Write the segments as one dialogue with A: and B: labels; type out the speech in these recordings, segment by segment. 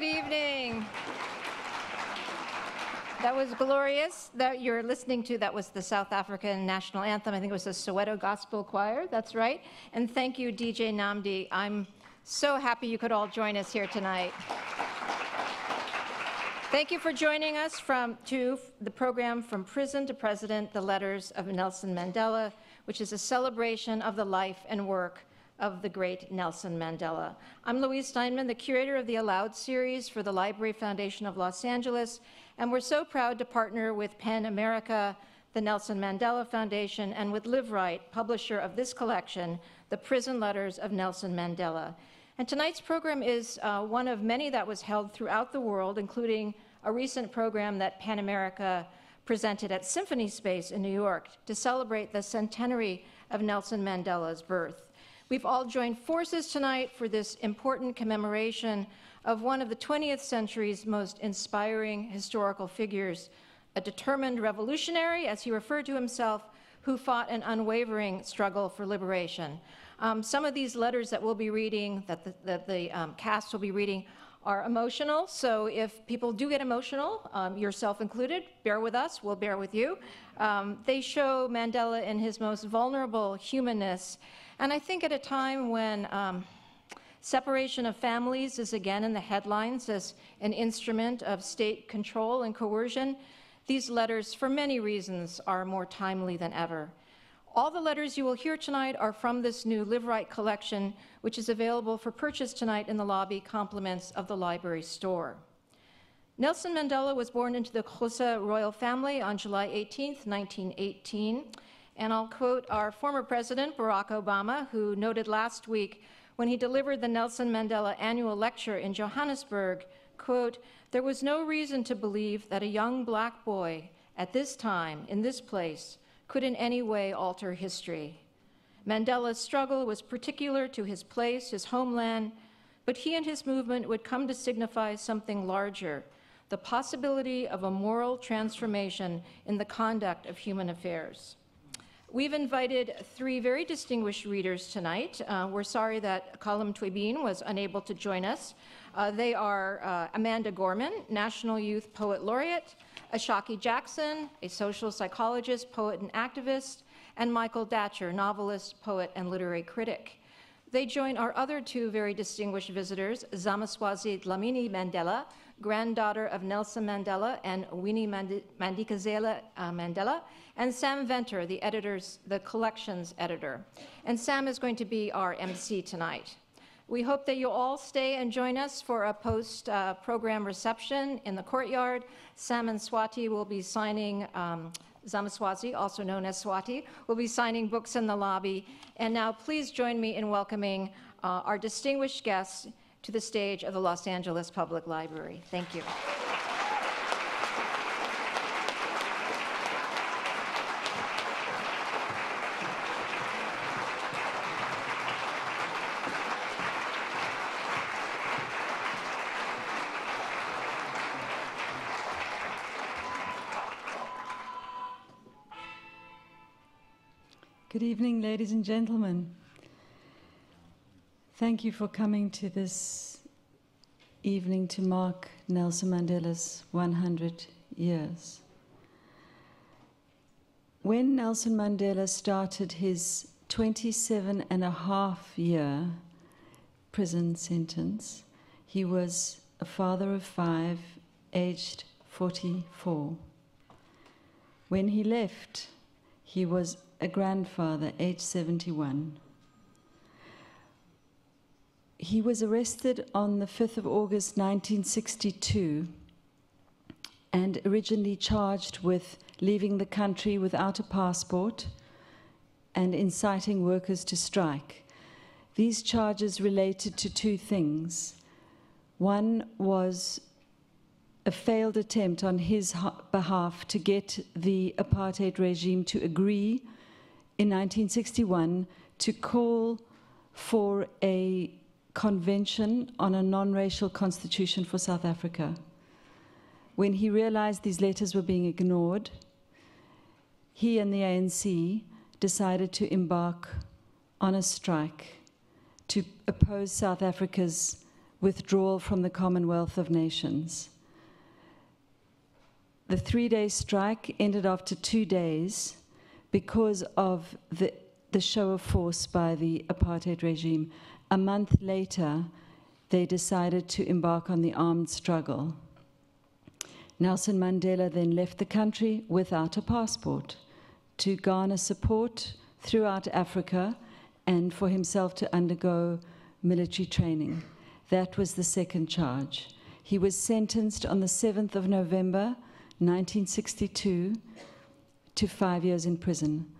A: Good evening. That was glorious. That you're listening to, that was the South African national anthem. I think it was the Soweto Gospel Choir. That's right. And thank you, DJ Namdi. I'm so happy you could all join us here tonight. Thank you for joining us from to the program From Prison to President, The Letters of Nelson Mandela, which is a celebration of the life and work of the great Nelson Mandela. I'm Louise Steinman, the curator of the Aloud series for the Library Foundation of Los Angeles, and we're so proud to partner with PEN America, the Nelson Mandela Foundation, and with Liveright, publisher of this collection, The Prison Letters of Nelson Mandela. And tonight's program is uh, one of many that was held throughout the world, including a recent program that PEN America presented at Symphony Space in New York to celebrate the centenary of Nelson Mandela's birth. We've all joined forces tonight for this important commemoration of one of the 20th century's most inspiring historical figures, a determined revolutionary, as he referred to himself, who fought an unwavering struggle for liberation. Um, some of these letters that we'll be reading, that the, that the um, cast will be reading, are emotional. So if people do get emotional, um, yourself included, bear with us, we'll bear with you. Um, they show Mandela in his most vulnerable humanness and I think at a time when um, separation of families is again in the headlines as an instrument of state control and coercion, these letters, for many reasons, are more timely than ever. All the letters you will hear tonight are from this new Liveright collection, which is available for purchase tonight in the lobby, compliments of the library store. Nelson Mandela was born into the Xhosa royal family on July 18, 1918. And I'll quote our former president, Barack Obama, who noted last week when he delivered the Nelson Mandela annual lecture in Johannesburg, quote, there was no reason to believe that a young black boy at this time, in this place, could in any way alter history. Mandela's struggle was particular to his place, his homeland, but he and his movement would come to signify something larger, the possibility of a moral transformation in the conduct of human affairs. We've invited three very distinguished readers tonight. Uh, we're sorry that Colm Tóibín was unable to join us. Uh, they are uh, Amanda Gorman, National Youth Poet Laureate, Ashaki Jackson, a social psychologist, poet, and activist, and Michael Datcher, novelist, poet, and literary critic. They join our other two very distinguished visitors, Zamaswazi Dlamini Mandela, granddaughter of Nelson Mandela and Winnie Madikizela uh, Mandela, and Sahm Venter, the editors, the collections editor. And Sahm is going to be our MC tonight. We hope that you'll all stay and join us for a post-program uh, reception in the courtyard. Sahm and Swati will be signing, um, Zamaswazi, also known as Swati, will be signing books in the lobby. And now please join me in welcoming uh, our distinguished guests, to the stage of the Los Angeles Public Library. Thank you.
B: Good evening, ladies and gentlemen. Thank you for coming to this evening to mark Nelson Mandela's 100 years. When Nelson Mandela started his 27 and a half year prison sentence, he was a father of five, aged 44. When he left, he was a grandfather, aged 71 he was arrested on the 5th of August 1962 and originally charged with leaving the country without a passport and inciting workers to strike. These charges related to two things. One was a failed attempt on his behalf to get the apartheid regime to agree in 1961 to call for a Convention on a Non Racial Constitution for South Africa. When he realized these letters were being ignored, he and the ANC decided to embark on a strike to oppose South Africa's withdrawal from the Commonwealth of Nations. The three day strike ended after two days because of the, the show of force by the apartheid regime. A month later, they decided to embark on the armed struggle. Nelson Mandela then left the country without a passport to garner support throughout Africa and for himself to undergo military training. That was the second charge. He was sentenced on the 7th of November 1962 to five years in prison.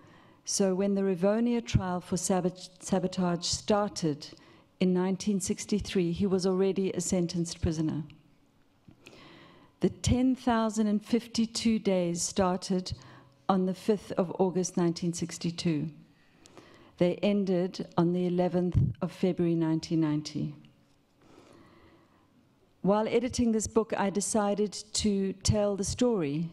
B: So when the Rivonia trial for sabotage started in 1963, he was already a sentenced prisoner. The 10,052 days started on the 5th of August 1962. They ended on the 11th of February 1990. While editing this book, I decided to tell the story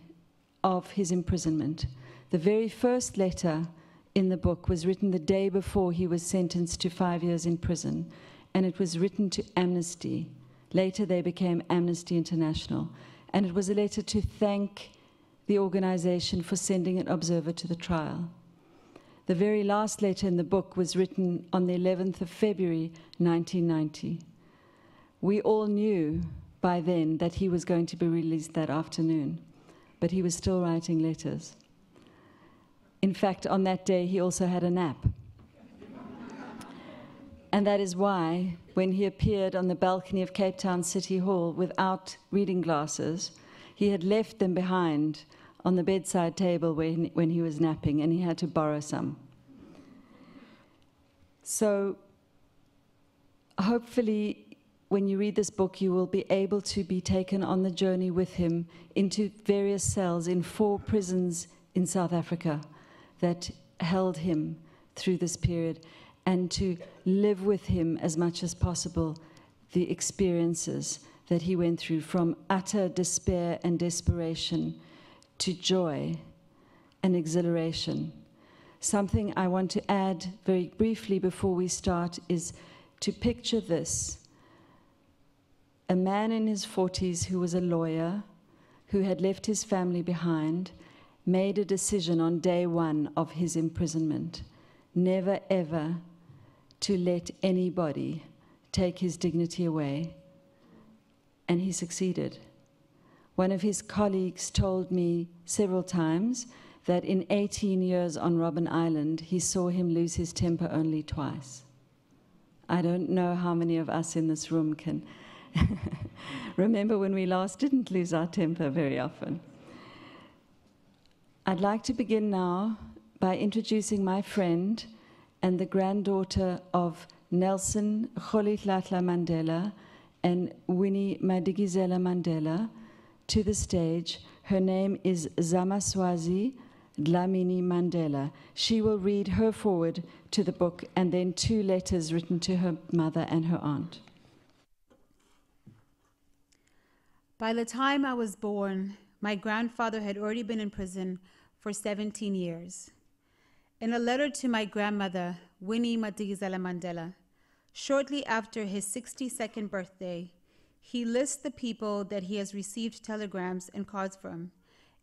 B: of his imprisonment. The very first letter in the book was written the day before he was sentenced to five years in prison, and it was written to Amnesty. Later, they became Amnesty International, and it was a letter to thank the organization for sending an observer to the trial. The very last letter in the book was written on the 11th of February 1990. We all knew by then that he was going to be released that afternoon but he was still writing letters. In fact, on that day, he also had a nap. and that is why, when he appeared on the balcony of Cape Town City Hall without reading glasses, he had left them behind on the bedside table when, when he was napping, and he had to borrow some. So, hopefully, when you read this book, you will be able to be taken on the journey with him into various cells in four prisons in South Africa that held him through this period and to live with him as much as possible the experiences that he went through from utter despair and desperation to joy and exhilaration. Something I want to add very briefly before we start is to picture this a man in his 40s who was a lawyer, who had left his family behind, made a decision on day one of his imprisonment never ever to let anybody take his dignity away. And he succeeded. One of his colleagues told me several times that in 18 years on Robben Island, he saw him lose his temper only twice. I don't know how many of us in this room can Remember when we last didn't lose our temper very often? I'd like to begin now by introducing my friend and the granddaughter of Nelson Rolihlahla Mandela and Winnie Madikizela Mandela to the stage. Her name is Zamaswazi Dlamini Mandela. She will read her forward to the book and then two letters written to her mother and her aunt.
C: By the time I was born, my grandfather had already been in prison for 17 years. In a letter to my grandmother, Winnie Madikizela Mandela, shortly after his 62nd birthday, he lists the people that he has received telegrams and cards from,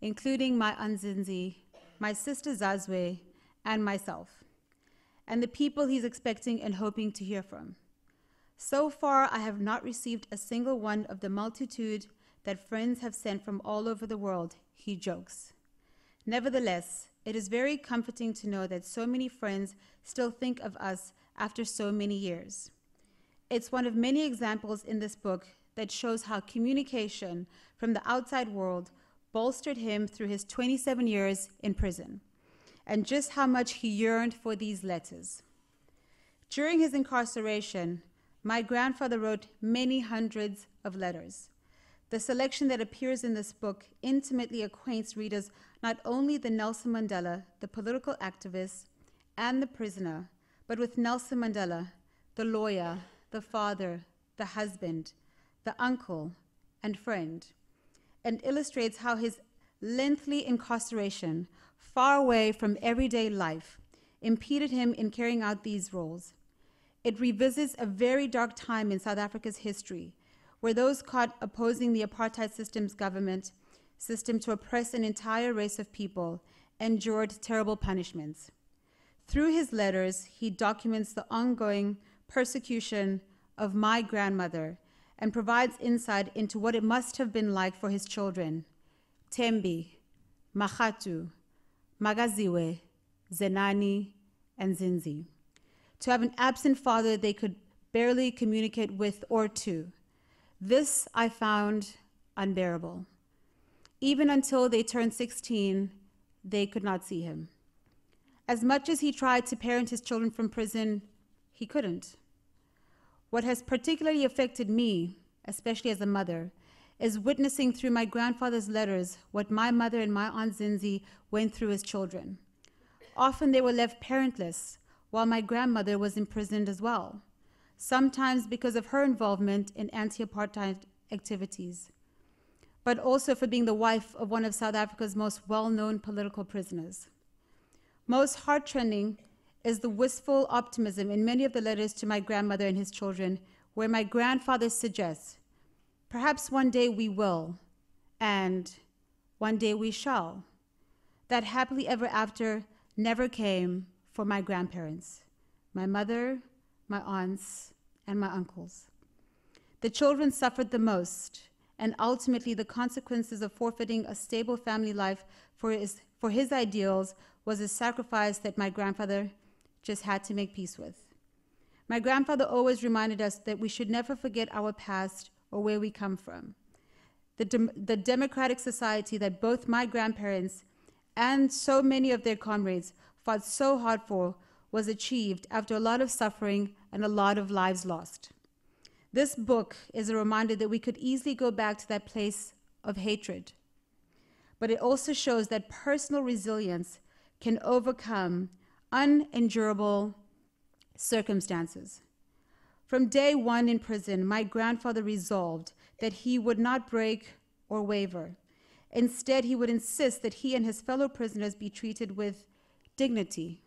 C: including my Aunt Zinzi, my sister Zaziwe, and myself, and the people he's expecting and hoping to hear from. So far, I have not received a single one of the multitude that friends have sent from all over the world, he jokes. Nevertheless, it is very comforting to know that so many friends still think of us after so many years. It's one of many examples in this book that shows how communication from the outside world bolstered him through his 27 years in prison, and just how much he yearned for these letters. During his incarceration, my grandfather wrote many hundreds of letters. The selection that appears in this book intimately acquaints readers not only the Nelson Mandela, the political activist, and the prisoner, but with Nelson Mandela, the lawyer, the father, the husband, the uncle, and friend, and illustrates how his lengthy incarceration, far away from everyday life, impeded him in carrying out these roles. It revisits a very dark time in South Africa's history, where those caught opposing the apartheid system's government system to oppress an entire race of people endured terrible punishments. Through his letters, he documents the ongoing persecution of my grandmother and provides insight into what it must have been like for his children Thembi, Makgatho, Makaziwe, Zenani, and Zinzi. To have an absent father they could barely communicate with or to. This I found unbearable. Even until they turned 16, they could not see him. As much as he tried to parent his children from prison, he couldn't. What has particularly affected me, especially as a mother, is witnessing through my grandfather's letters what my mother and my Aunt Zinzi went through as children. Often they were left parentless, while my grandmother was imprisoned as well, sometimes because of her involvement in anti apartheid activities, but also for being the wife of one of South Africa's most well known political prisoners. Most heartrending is the wistful optimism in many of the letters to my grandmother and his children, where my grandfather suggests, perhaps one day we will, and one day we shall. That happily ever after never came for my grandparents, my mother, my aunts, and my uncles. The children suffered the most, and ultimately the consequences of forfeiting a stable family life for his, for his ideals was a sacrifice that my grandfather just had to make peace with. My grandfather always reminded us that we should never forget our past or where we come from. The, the democratic society that both my grandparents and so many of their comrades fought so hard for was achieved after a lot of suffering and a lot of lives lost. This book is a reminder that we could easily go back to that place of hatred. But it also shows that personal resilience can overcome unendurable circumstances. From day one in prison, my grandfather resolved that he would not break or waver. Instead, he would insist that he and his fellow prisoners be treated with dignity.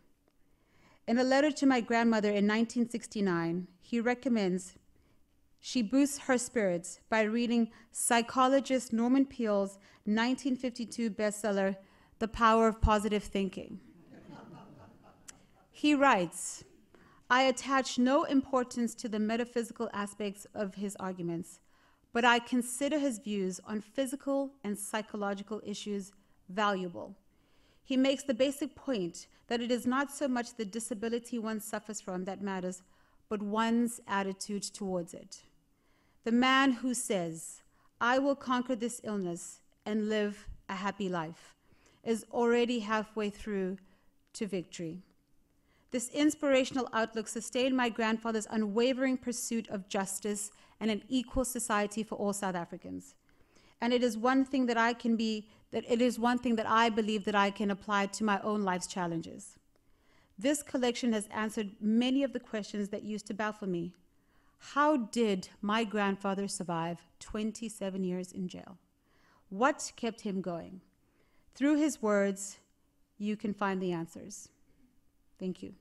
C: In a letter to my grandmother in 1969, he recommends she boosts her spirits by reading psychologist Norman Peale's 1952 bestseller, The Power of Positive Thinking. he writes, I attach no importance to the metaphysical aspects of his arguments, but I consider his views on physical and psychological issues valuable. He makes the basic point that it is not so much the disability one suffers from that matters, but one's attitude towards it. The man who says, I will conquer this illness and live a happy life, is already halfway through to victory. This inspirational outlook sustained my grandfather's unwavering pursuit of justice and an equal society for all South Africans. And it is one thing that I can be, that it is one thing that I believe that I can apply to my own life's challenges. This collection has answered many of the questions that used to baffle me. How did my grandfather survive 27 years in jail? What kept him going? Through his words, you can find the answers. Thank you.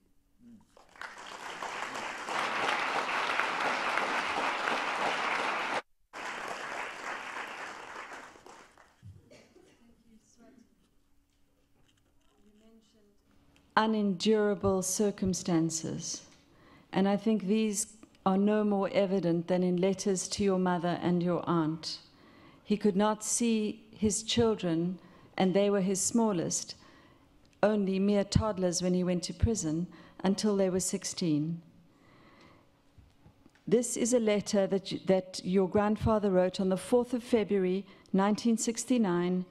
B: unendurable circumstances. And I think these are no more evident than in letters to your mother and your aunt. He could not see his children, and they were his smallest, only mere toddlers when he went to prison, until they were 16. This is a letter that, you, that your grandfather wrote on the 4th of February 1969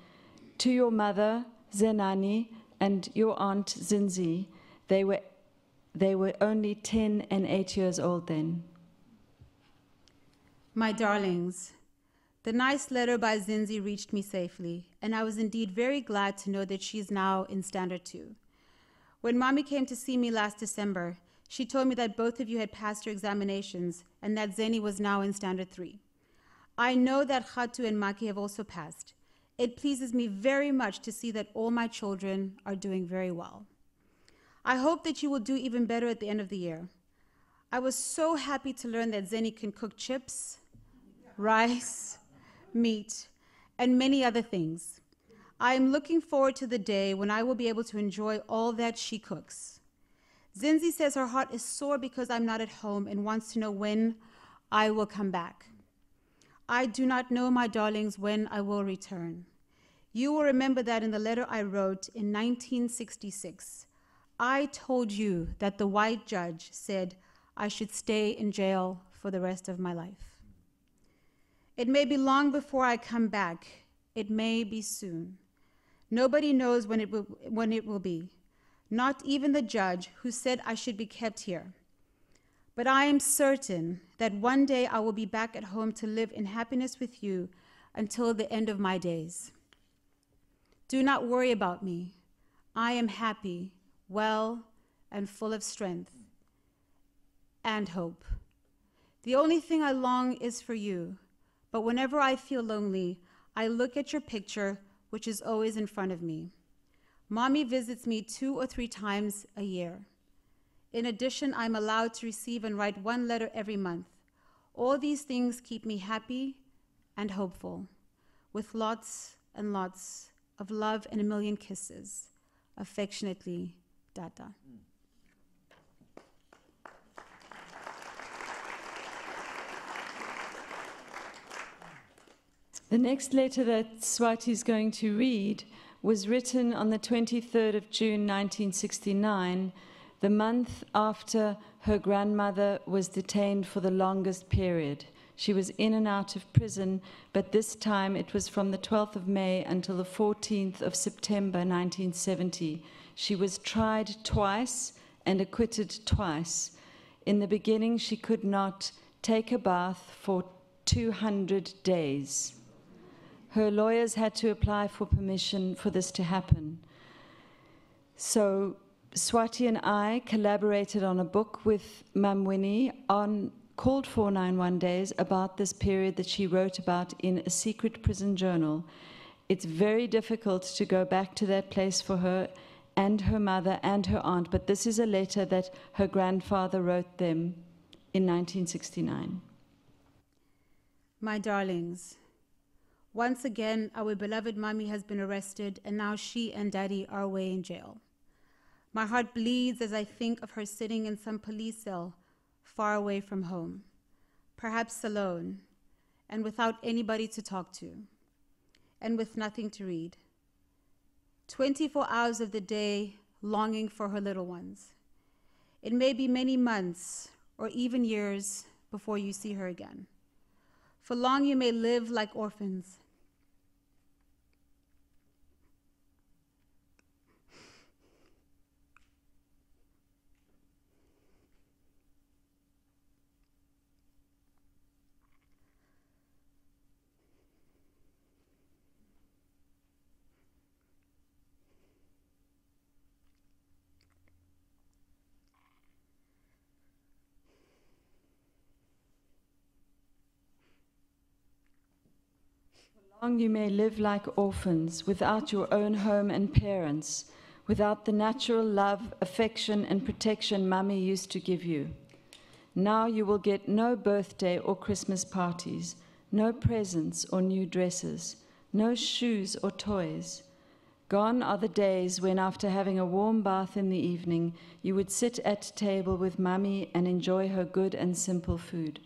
B: to your mother, Zenani, and your aunt Zinzi, they were, they were only 10 and 8 years old then.
C: My darlings, the nice letter by Zinzi reached me safely, and I was indeed very glad to know that she is now in Standard 2. When Mommy came to see me last December, she told me that both of you had passed your examinations and that Zeni was now in Standard 3. I know that Kgatho and Maki have also passed. It pleases me very much to see that all my children are doing very well. I hope that you will do even better at the end of the year. I was so happy to learn that Zeni can cook chips, rice, meat, and many other things. I am looking forward to the day when I will be able to enjoy all that she cooks. Zinzi says her heart is sore because I'm not at home and wants to know when I will come back. I do not know, my darlings, when I will return. You will remember that in the letter I wrote in 1966, I told you that the white judge said I should stay in jail for the rest of my life. It may be long before I come back. It may be soon. Nobody knows when it will, when it will be, not even the judge who said I should be kept here. But I am certain that one day I will be back at home to live in happiness with you until the end of my days. Do not worry about me. I am happy, well, and full of strength and hope. The only thing I long is for you, but whenever I feel lonely, I look at your picture, which is always in front of me. Mommy visits me two or three times a year. In addition, I'm allowed to receive and write one letter every month. All these things keep me happy and hopeful, with lots and lots of love and a million kisses. Affectionately,
B: The next letter that Swati is going to read was written on the 23rd of June 1969, the month after her grandmother was detained for the longest period. She was in and out of prison, but this time it was from the 12th of May until the 14th of September 1970. She was tried twice and acquitted twice. In the beginning, she could not take a bath for 200 days. Her lawyers had to apply for permission for this to happen. So Swati and I collaborated on a book with Mam Winnie on called 491 Days about this period that she wrote about in a secret prison journal. It's very difficult to go back to that place for her and her mother and her aunt, but this is a letter that her grandfather wrote them in 1969.
C: My darlings, once again, our beloved mommy has been arrested, and now she and daddy are away in jail. My heart bleeds as I think of her sitting in some police cell far away from home, perhaps alone, and without anybody to talk to, and with nothing to read. 24 hours of the day longing for her little ones. It may be many months or even years before you see her again. For long you may live like orphans,
B: long you may live like orphans, without your own home and parents, without the natural love, affection, and protection Mummy used to give you. Now you will get no birthday or Christmas parties, no presents or new dresses, no shoes or toys. Gone are the days when, after having a warm bath in the evening, you would sit at table with Mummy and enjoy her good and simple food.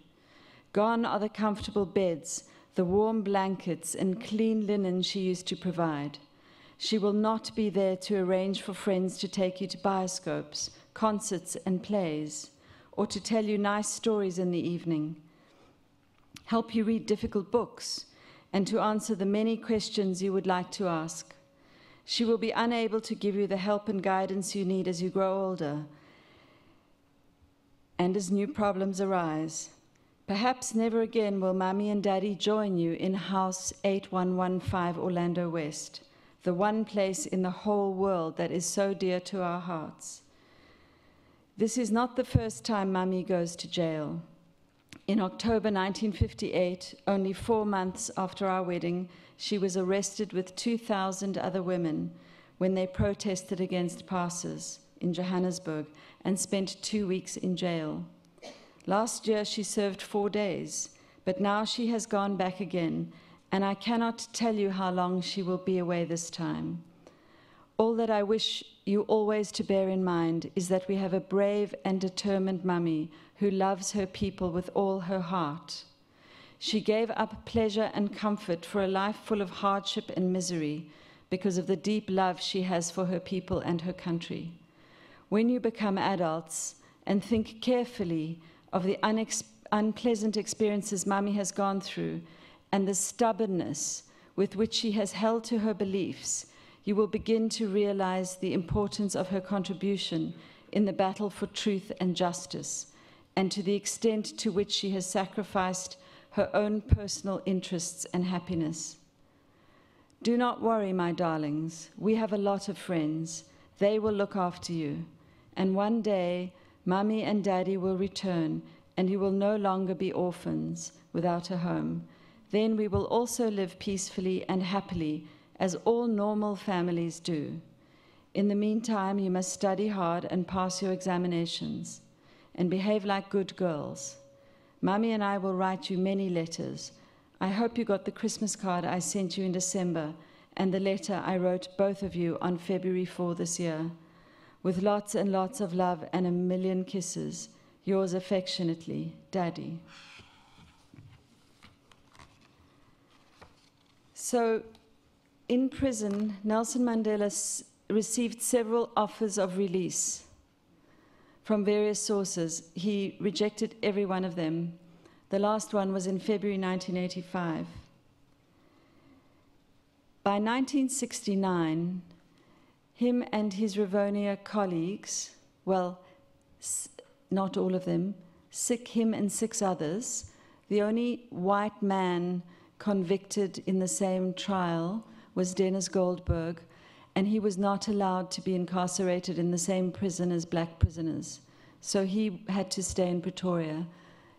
B: Gone are the comfortable beds the warm blankets and clean linen she used to provide. She will not be there to arrange for friends to take you to bioscopes, concerts, and plays, or to tell you nice stories in the evening, help you read difficult books, and to answer the many questions you would like to ask. She will be unable to give you the help and guidance you need as you grow older and as new problems arise. Perhaps never again will Mommy and Daddy join you in House 8115 Orlando West, the one place in the whole world that is so dear to our hearts. This is not the first time Mommy goes to jail. In October 1958, only four months after our wedding, she was arrested with 2,000 other women when they protested against passes in Johannesburg and spent two weeks in jail. Last year she served four days, but now she has gone back again, and I cannot tell you how long she will be away this time. All that I wish you always to bear in mind is that we have a brave and determined mummy who loves her people with all her heart. She gave up pleasure and comfort for a life full of hardship and misery because of the deep love she has for her people and her country. When you become adults and think carefully of the unpleasant experiences Mummy has gone through and the stubbornness with which she has held to her beliefs, you will begin to realize the importance of her contribution in the battle for truth and justice, and to the extent to which she has sacrificed her own personal interests and happiness. Do not worry, my darlings. We have a lot of friends. They will look after you. And one day, Mummy and Daddy will return, and you will no longer be orphans without a home. Then we will also live peacefully and happily, as all normal families do. In the meantime, you must study hard and pass your examinations, and behave like good girls. Mummy and I will write you many letters. I hope you got the Christmas card I sent you in December and the letter I wrote both of you on February 4 this year. With lots and lots of love and a million kisses, yours affectionately, Daddy. So, in prison, Nelson Mandela received several offers of release from various sources. He rejected every one of them. The last one was in February 1985. By 1969, him and his Rivonia colleagues, well, not all of them, sick him and six others, the only white man convicted in the same trial was Denis Goldberg, and he was not allowed to be incarcerated in the same prison as black prisoners. So he had to stay in Pretoria.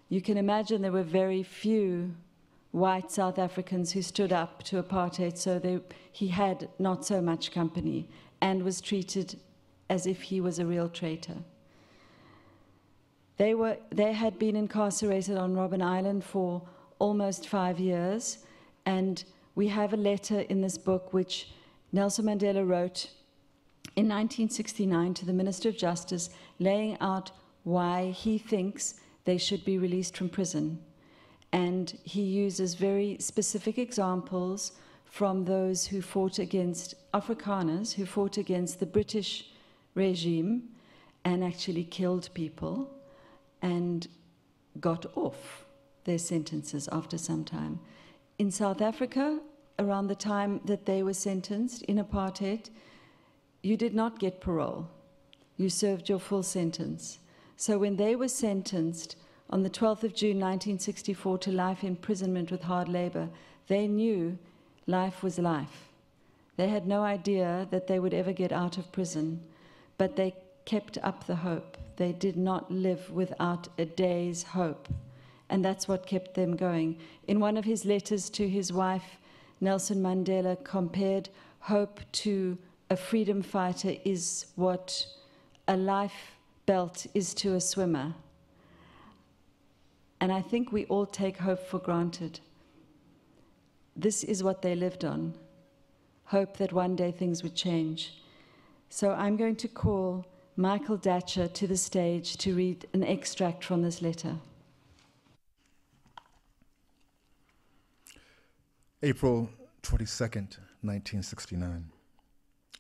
B: You can imagine there were very few white South Africans who stood up to apartheid, so they, he had not so much company and was treated as if he was a real traitor. They, were, they had been incarcerated on Robben Island for almost five years, and we have a letter in this book which Nelson Mandela wrote in 1969 to the Minister of Justice, laying out why he thinks they should be released from prison. And he uses very specific examples from those who fought against Afrikaners, who fought against the British regime and actually killed people and got off their sentences after some time. In South Africa, around the time that they were sentenced in apartheid, you did not get parole. You served your full sentence. So when they were sentenced on the 12th of June 1964 to life imprisonment with hard labor, they knew life was life. They had no idea that they would ever get out of prison, but they kept up the hope. They did not live without a day's hope. And that's what kept them going. In one of his letters to his wife, Nelson Mandela compared hope to a freedom fighter is what a life belt is to a swimmer. And I think we all take hope for granted. This is what they lived on hope that one day things would change. So I'm going to call Michael Datcher to the stage to read an extract from this letter.
D: April 22nd, 1969.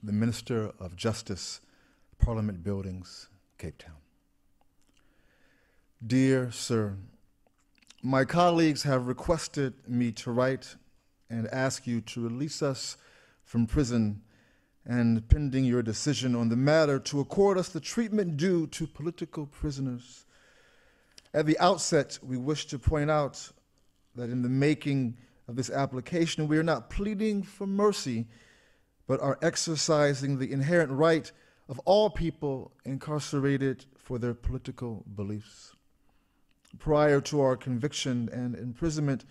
D: The Minister of Justice, Parliament Buildings, Cape Town. Dear Sir, my colleagues have requested me to write and ask you to release us from prison and pending your decision on the matter to accord us the treatment due to political prisoners. At the outset, we wish to point out that in the making of this application, we are not pleading for mercy, but are exercising the inherent right of all people incarcerated for their political beliefs. Prior to our conviction and imprisonment,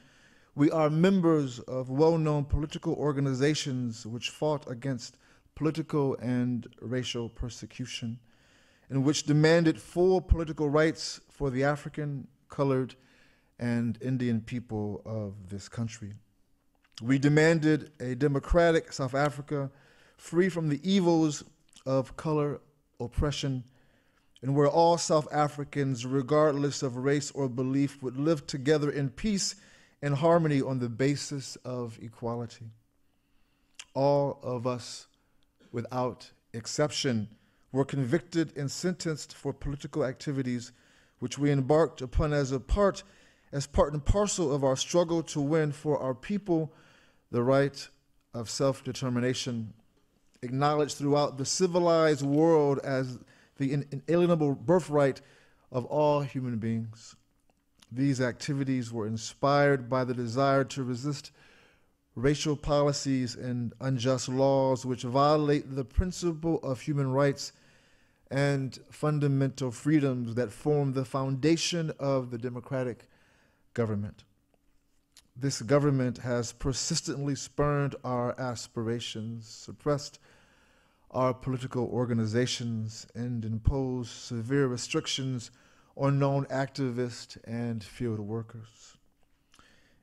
D: we are members of well known political organizations which fought against political and racial persecution. and which demanded full political rights for the African, colored, and Indian people of this country. We demanded a democratic South Africa free from the evils of color oppression and where all South Africans, regardless of race or belief, would live together in peace and harmony on the basis of equality. All of us, without exception, were convicted and sentenced for political activities which we embarked upon as a part as part and parcel of our struggle to win for our people the right of self-determination acknowledged throughout the civilized world as the inalienable birthright of all human beings. These activities were inspired by the desire to resist racial policies and unjust laws which violate the principle of human rights and fundamental freedoms that form the foundation of the democratic government. This government has persistently spurned our aspirations, suppressed our political organizations, and imposed severe restrictions on known activists and field workers.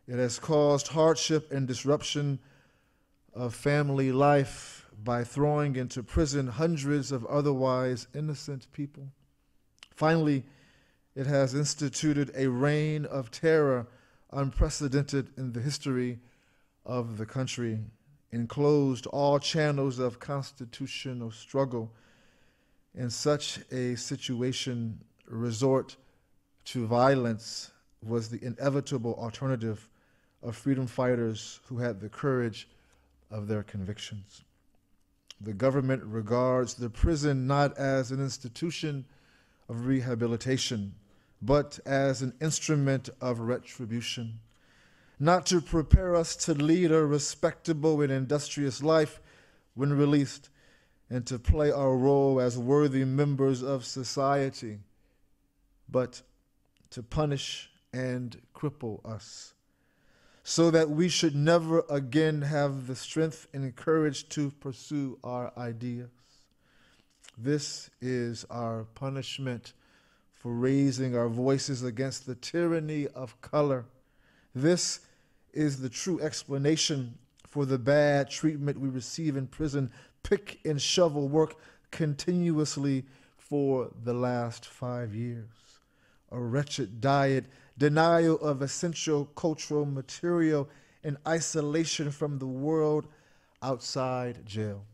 D: It has caused hardship and disruption of family life by throwing into prison hundreds of otherwise innocent people. Finally, it has instituted a reign of terror unprecedented in the history of the country, and closed all channels of constitutional struggle. In such a situation, resort to violence was the inevitable alternative of freedom fighters who had the courage of their convictions. The government regards the prison not as an institution of rehabilitation but as an instrument of retribution, not to prepare us to lead a respectable and industrious life when released, and to play our role as worthy members of society, but to punish and cripple us, so that we should never again have the strength and courage to pursue our ideas. This is our punishment for raising our voices against the tyranny of color. This is the true explanation for the bad treatment we receive in prison, pick and shovel work continuously for the last five years. A wretched diet, denial of essential cultural material, and isolation from the world outside jail.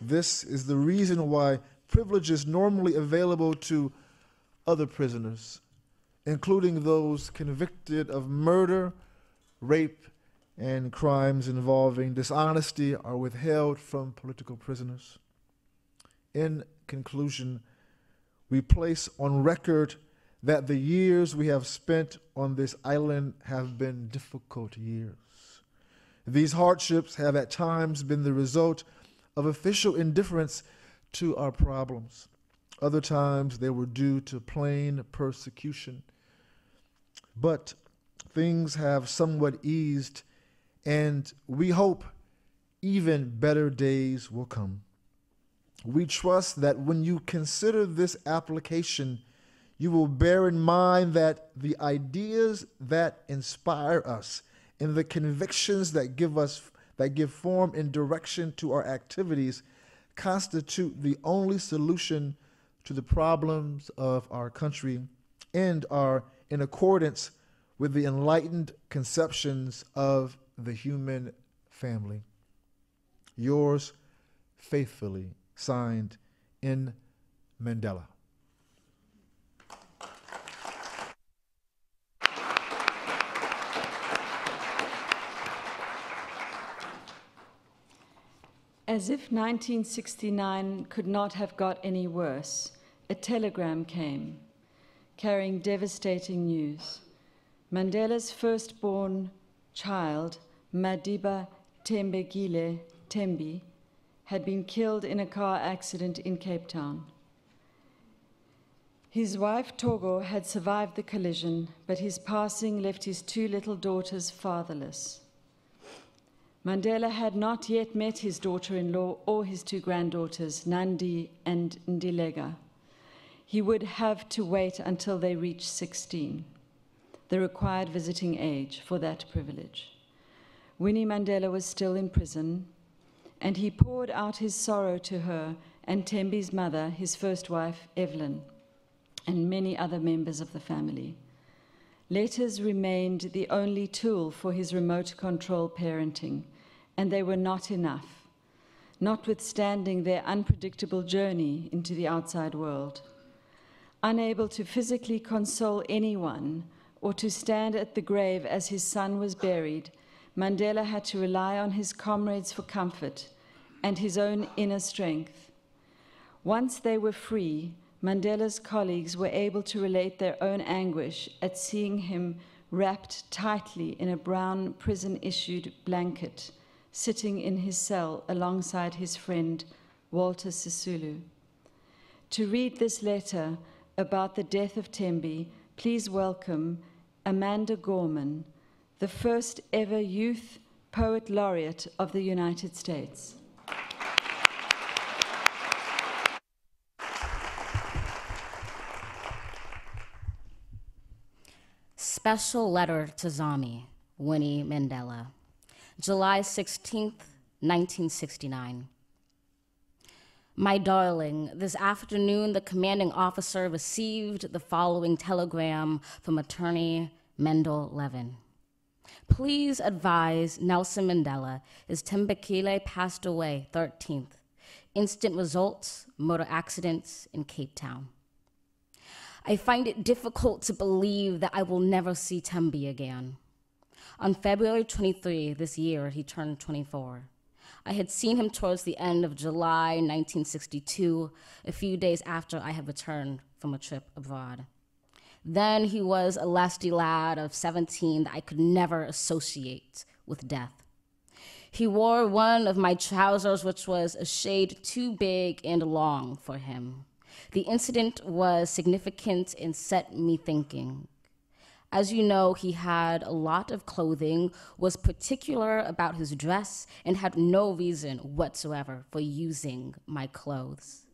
D: This is the reason why privileges normally available to other prisoners, including those convicted of murder, rape, and crimes involving dishonesty, are withheld from political prisoners. In conclusion, we place on record that the years we have spent on this island have been difficult years. These hardships have at times been the result of official indifference to our problems. Other times they were due to plain persecution. But things have somewhat eased, and we hope even better days will come. We trust that when you consider this application, you will bear in mind that the ideas that inspire us and the convictions that give us that give form and direction to our activities constitute the only solution to the problems of our country and are in accordance with the enlightened conceptions of the human family. Yours faithfully, signed in Mandela.
B: As if 1969 could not have got any worse, a telegram came carrying devastating news. Mandela's firstborn child, Madiba Thembekile Thembi, had been killed in a car accident in Cape Town. His wife Thoko had survived the collision, but his passing left his two little daughters fatherless. Mandela had not yet met his daughter in law or his two granddaughters, Nandi and Ndileka. he would have to wait until they reached 16, the required visiting age for that privilege. Winnie Mandela was still in prison, and he poured out his sorrow to her and Thembi's mother, his first wife, Evelyn, and many other members of the family. Letters remained the only tool for his remote control parenting, and they were not enough, notwithstanding their unpredictable journey into the outside world. Unable to physically console anyone or to stand at the grave as his son was buried, Mandela had to rely on his comrades for comfort and his own inner strength. Once they were free, Mandela's colleagues were able to relate their own anguish at seeing him wrapped tightly in a brown prison issued blanket, sitting in his cell alongside his friend Walter Sisulu. To read this letter about the death of Thembi, please welcome Amanda Gorman, the first ever youth poet laureate of the United States.
E: Special letter to Zami, Winnie Mandela, July 16th, 1969. My darling, this afternoon the commanding officer received the following telegram from attorney Mendel Levin. Please advise Nelson Mandela is Thembekile passed away 13th. Instant results, motor accidents in Cape Town. I find it difficult to believe that I will never see Thembi again. On February 23 this year, he turned 24. I had seen him towards the end of July 1962, a few days after I had returned from a trip abroad. Then he was a lusty lad of 17 that I could never associate with death. He wore one of my trousers, which was a shade too big and long for him. The incident was significant and set me thinking. As you know, he had a lot of clothing, was particular about his dress, and had no reason whatsoever for using my clothes.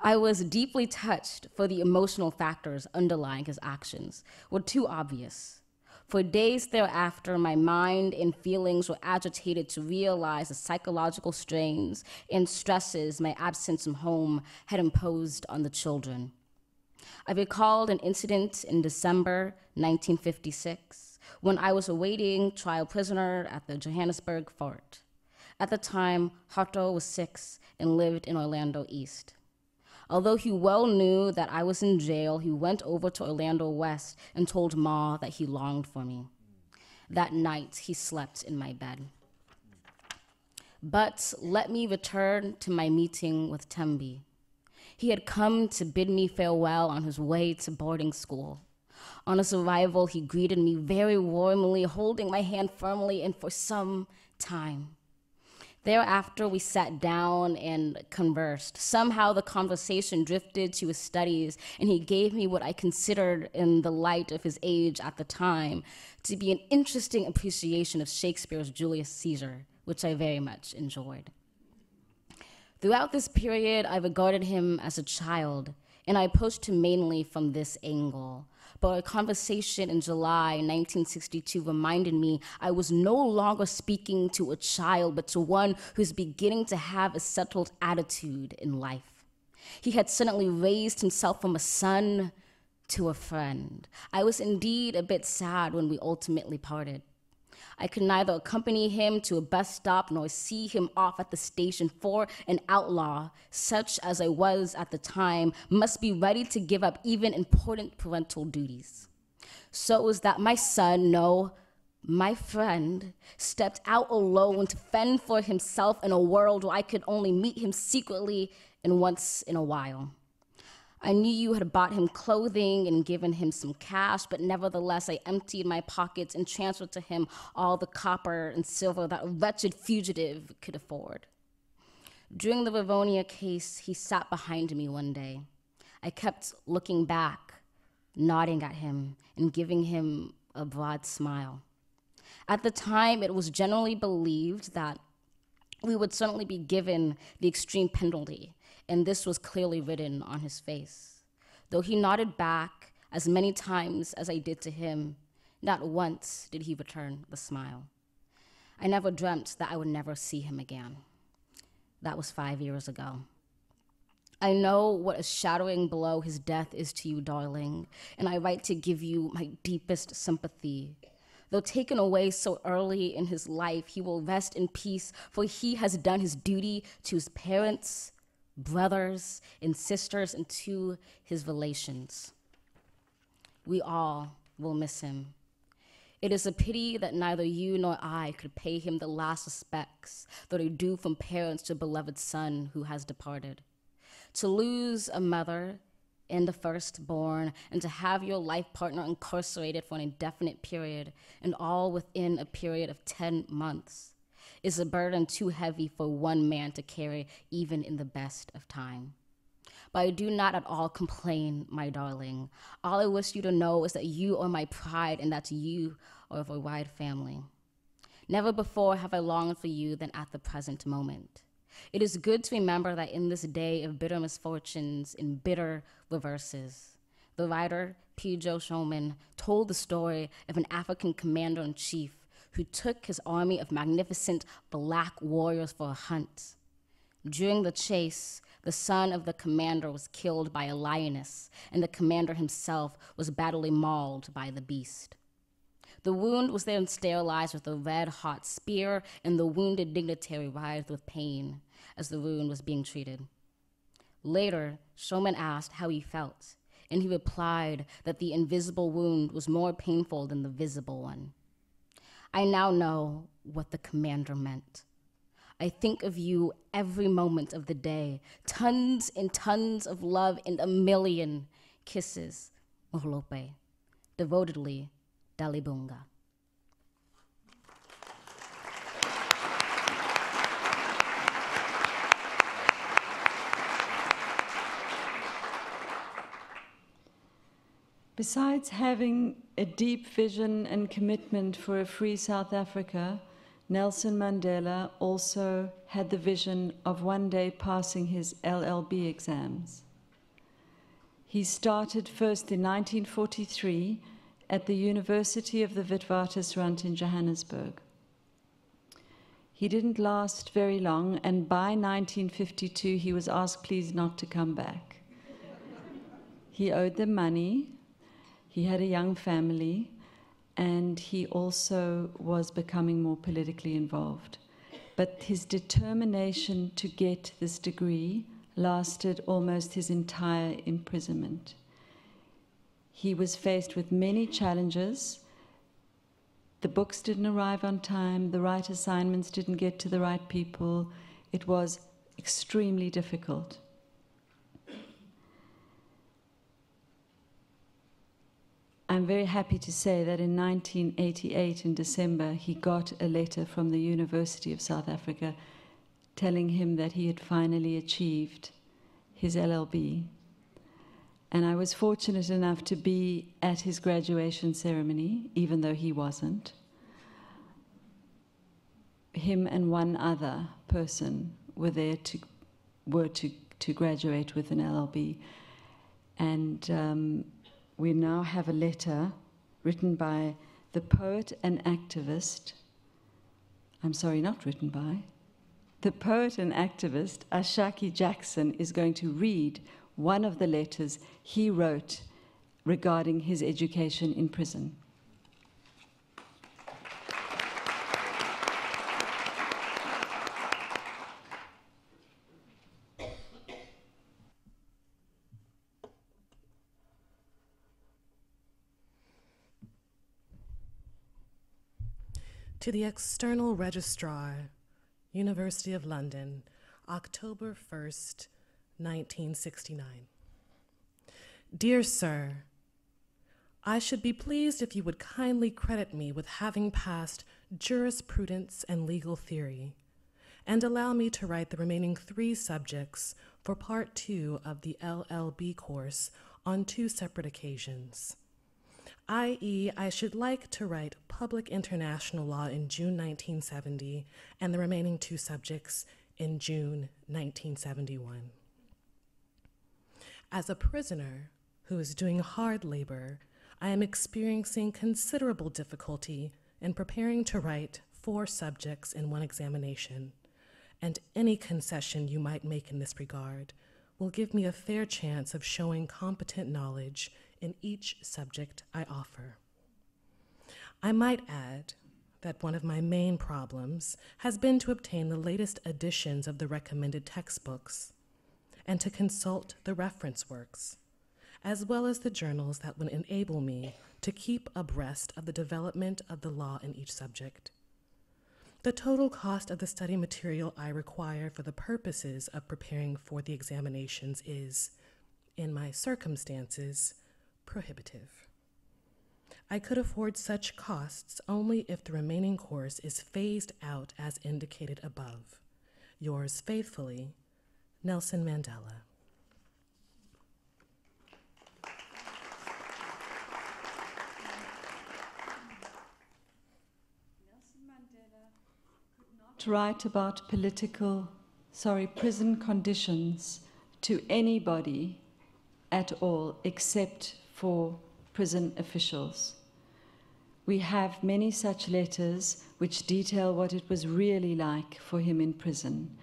E: I was deeply touched, for the emotional factors underlying his actions were too obvious. For days thereafter, my mind and feelings were agitated to realize the psychological strains and stresses my absence from home had imposed on the children. I recalled an incident in December 1956 when I was awaiting trial prisoner at the Johannesburg fort. At the time, Kgatho was six and lived in Orlando East. Although he well knew that I was in jail, he went over to Orlando West and told Ma that he longed for me. That night, he slept in my bed. But let me return to my meeting with Thembi. He had come to bid me farewell on his way to boarding school. On his arrival, he greeted me very warmly, holding my hand firmly, and for some time. Thereafter, we sat down and conversed. Somehow, the conversation drifted to his studies, and he gave me what I considered, in the light of his age at the time, to be an interesting appreciation of Shakespeare's Julius Caesar, which I very much enjoyed. Throughout this period, I regarded him as a child, and I approached him mainly from this angle but a conversation in July 1962 reminded me I was no longer speaking to a child, but to one who's beginning to have a settled attitude in life. He had suddenly raised himself from a son to a friend. I was indeed a bit sad when we ultimately parted. I could neither accompany him to a bus stop nor see him off at the station, for an outlaw, such as I was at the time, must be ready to give up even important parental duties. So it was that my son, no, my friend, stepped out alone to fend for himself in a world where I could only meet him secretly and once in a while. I knew you had bought him clothing and given him some cash, but nevertheless, I emptied my pockets and transferred to him all the copper and silver that wretched fugitive could afford. During the Rivonia case, he sat behind me one day. I kept looking back, nodding at him, and giving him a broad smile. At the time, it was generally believed that we would certainly be given the extreme penalty and this was clearly written on his face. Though he nodded back as many times as I did to him, not once did he return the smile. I never dreamt that I would never see him again. That was five years ago. I know what a shattering blow his death is to you, darling, and I write to give you my deepest sympathy. Though taken away so early in his life, he will rest in peace, for he has done his duty to his parents, brothers, and sisters, and to his relations. We all will miss him. It is a pity that neither you nor I could pay him the last respects that are due from parents to beloved son who has departed. To lose a mother and the firstborn, and to have your life partner incarcerated for an indefinite period, and all within a period of 10 months, is a burden too heavy for one man to carry, even in the best of time. But I do not at all complain, my darling. All I wish you to know is that you are my pride, and that you are of a wide family. Never before have I longed for you than at the present moment. It is good to remember that in this day of bitter misfortunes and bitter reverses, the writer P. Joe Shulman told the story of an African commander in chief who took his army of magnificent black warriors for a hunt. During the chase, the son of the commander was killed by a lioness, and the commander himself was badly mauled by the beast. The wound was then sterilized with a red hot spear, and the wounded dignitary writhed with pain as the wound was being treated. Later, Shulman asked how he felt, and he replied that the invisible wound was more painful than the visible one. I now know what the commander meant. I think of you every moment of the day, tons and tons of love and a million kisses. Mohlope. Devotedly, Dalibunga.
B: Besides having a deep vision and commitment for a free South Africa, Nelson Mandela also had the vision of one day passing his LLB exams. He started first in 1943 at the University of the Witwatersrand in Johannesburg. He didn't last very long, and by 1952, he was asked please not to come back. he owed them money, he had a young family, and he also was becoming more politically involved. But his determination to get this degree lasted almost his entire imprisonment. He was faced with many challenges. The books didn't arrive on time, the right assignments didn't get to the right people. It was extremely difficult. I'm very happy to say that in 1988, in December, he got a letter from the University of South Africa telling him that he had finally achieved his LLB. And I was fortunate enough to be at his graduation ceremony, even though he wasn't. Him and one other person were there to were to, to graduate with an LLB. And um, we now have a letter written by the poet and activist, I'm sorry, not written by, the poet and activist Ashaki Jackson is going to read one of the letters he wrote regarding his education in prison.
F: To the External Registrar, University of London, October 1st, 1969. Dear Sir, I should be pleased if you would kindly credit me with having passed jurisprudence and legal theory, and allow me to write the remaining three subjects for part two of the LLB course on two separate occasions i.e., I should like to write Public International Law in June 1970 and the remaining two subjects in June 1971. As a prisoner who is doing hard labor, I am experiencing considerable difficulty in preparing to write four subjects in one examination, and any concession you might make in this regard will give me a fair chance of showing competent knowledge in each subject I offer. I might add that one of my main problems has been to obtain the latest editions of the recommended textbooks and to consult the reference works, as well as the journals that would enable me to keep abreast of the development of the law in each subject. The total cost of the study material I require for the purposes of preparing for the examinations is, in my circumstances, prohibitive. I could afford such costs only if the remaining course is phased out as indicated above. Yours faithfully, Nelson Mandela.
B: Write about political, sorry, prison conditions to anybody at all except for prison officials. We have many such letters which detail what it was really like for him in prison.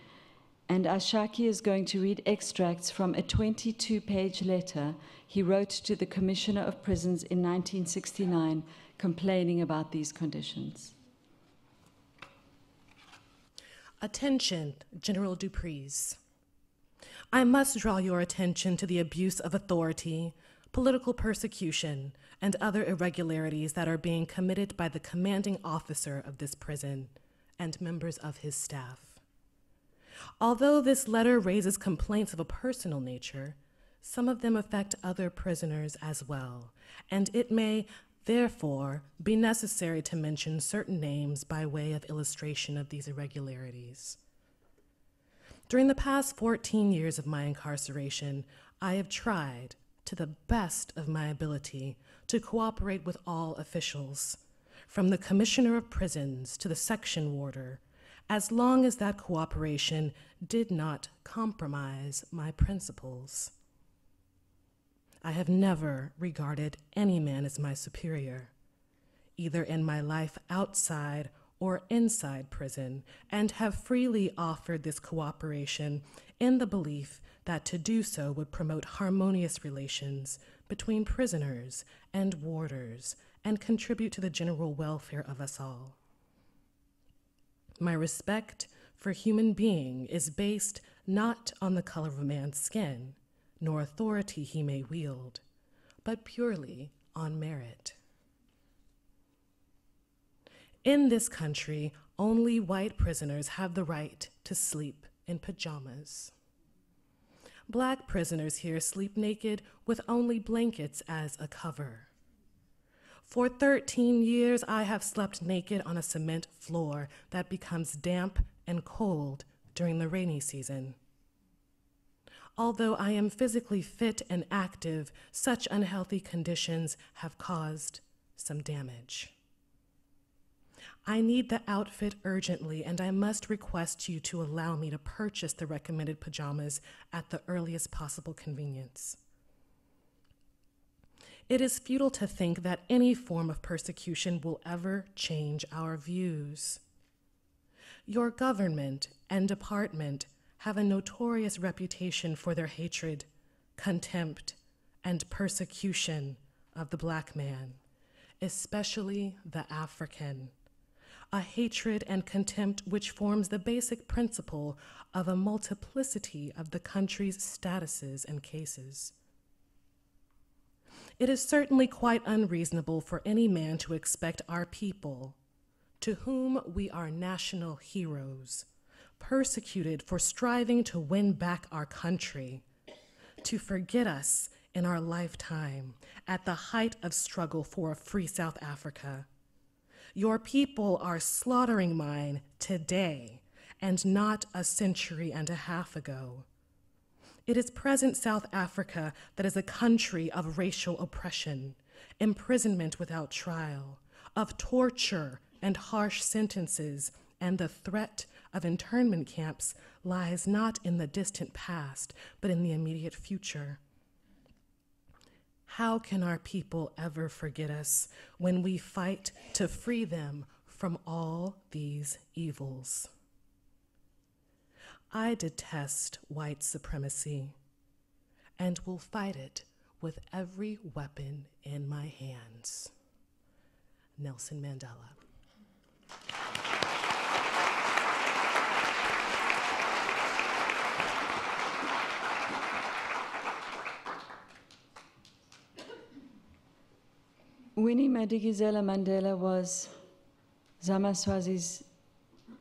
B: And Ashaki is going to read extracts from a 22 page letter he wrote to the Commissioner of Prisons in 1969 complaining about these conditions.
F: Attention, General Dupreez. I must draw your attention to the abuse of authority, political persecution, and other irregularities that are being committed by the commanding officer of this prison and members of his staff. Although this letter raises complaints of a personal nature, some of them affect other prisoners as well, and it may therefore be necessary to mention certain names by way of illustration of these irregularities. During the past 14 years of my incarceration, I have tried, to the best of my ability, to cooperate with all officials, from the Commissioner of Prisons to the section warder, as long as that cooperation did not compromise my principles. I have never regarded any man as my superior, either in my life outside or inside prison, and have freely offered this cooperation in the belief that to do so would promote harmonious relations between prisoners and warders and contribute to the general welfare of us all. My respect for human being is based not on the color of a man's skin, nor authority he may wield, but purely on merit. In this country, only white prisoners have the right to sleep in pajamas. Black prisoners here sleep naked with only blankets as a cover. For 13 years, I have slept naked on a cement floor that becomes damp and cold during the rainy season. Although I am physically fit and active, such unhealthy conditions have caused some damage. I need the outfit urgently, and I must request you to allow me to purchase the recommended pajamas at the earliest possible convenience. It is futile to think that any form of persecution will ever change our views. Your government and department have a notorious reputation for their hatred, contempt, and persecution of the black man, especially the African a hatred and contempt which forms the basic principle of a multiplicity of the country's statuses and cases. It is certainly quite unreasonable for any man to expect our people, to whom we are national heroes, persecuted for striving to win back our country, to forget us in our lifetime at the height of struggle for a free South Africa your people are slaughtering mine today and not a century and a half ago. It is present South Africa that is a country of racial oppression, imprisonment without trial, of torture and harsh sentences, and the threat of internment camps lies not in the distant past, but in the immediate future. How can our people ever forget us when we fight to free them from all these evils? I detest white supremacy and will fight it with every weapon in my hands. Nelson Mandela.
B: Winnie Madikizela Mandela was Zamaswazi's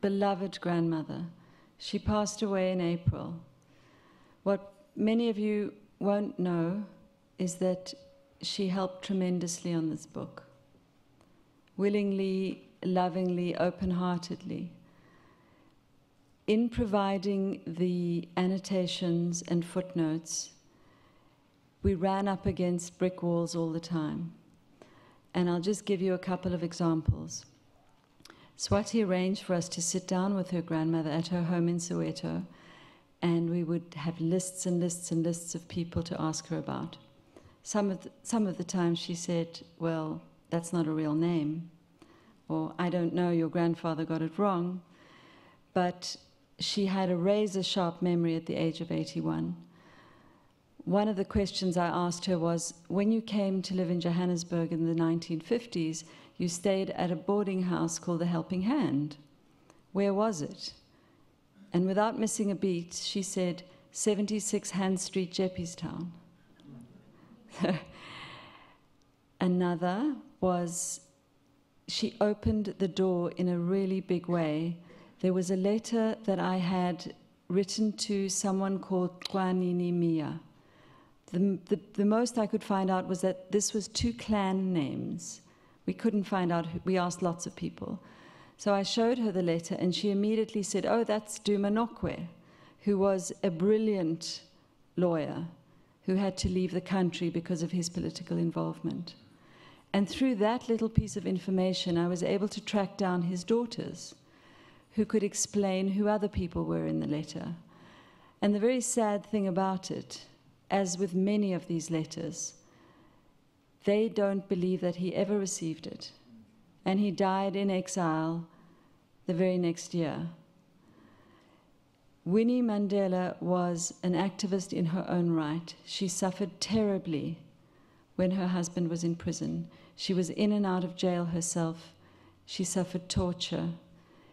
B: beloved grandmother. She passed away in April. What many of you won't know is that she helped tremendously on this book. Willingly, lovingly, open heartedly. In providing the annotations and footnotes, we ran up against brick walls all the time. And I'll just give you a couple of examples. Swati arranged for us to sit down with her grandmother at her home in Soweto, and we would have lists and lists and lists of people to ask her about. Some of the, some of the time she said, Well, that's not a real name, or I don't know, your grandfather got it wrong. But she had a razor sharp memory at the age of 81 one of the questions I asked her was when you came to live in Johannesburg in the 1950s, you stayed at a boarding house called the Helping Hand. Where was it? And without missing a beat, she said, 76 Hand Street, Jeppestown. Another was she opened the door in a really big way. There was a letter that I had written to someone called Kwanini Mia the, the, the, most I could find out was that this was two clan names. We couldn't find out, who, we asked lots of people. So I showed her the letter, and she immediately said, Oh, that's Duma Nokwe, who was a brilliant lawyer who had to leave the country because of his political involvement. And through that little piece of information, I was able to track down his daughters, who could explain who other people were in the letter. And the very sad thing about it as with many of these letters, they don't believe that he ever received it. And he died in exile the very next year. Winnie Mandela was an activist in her own right. She suffered terribly when her husband was in prison. She was in and out of jail herself. She suffered torture.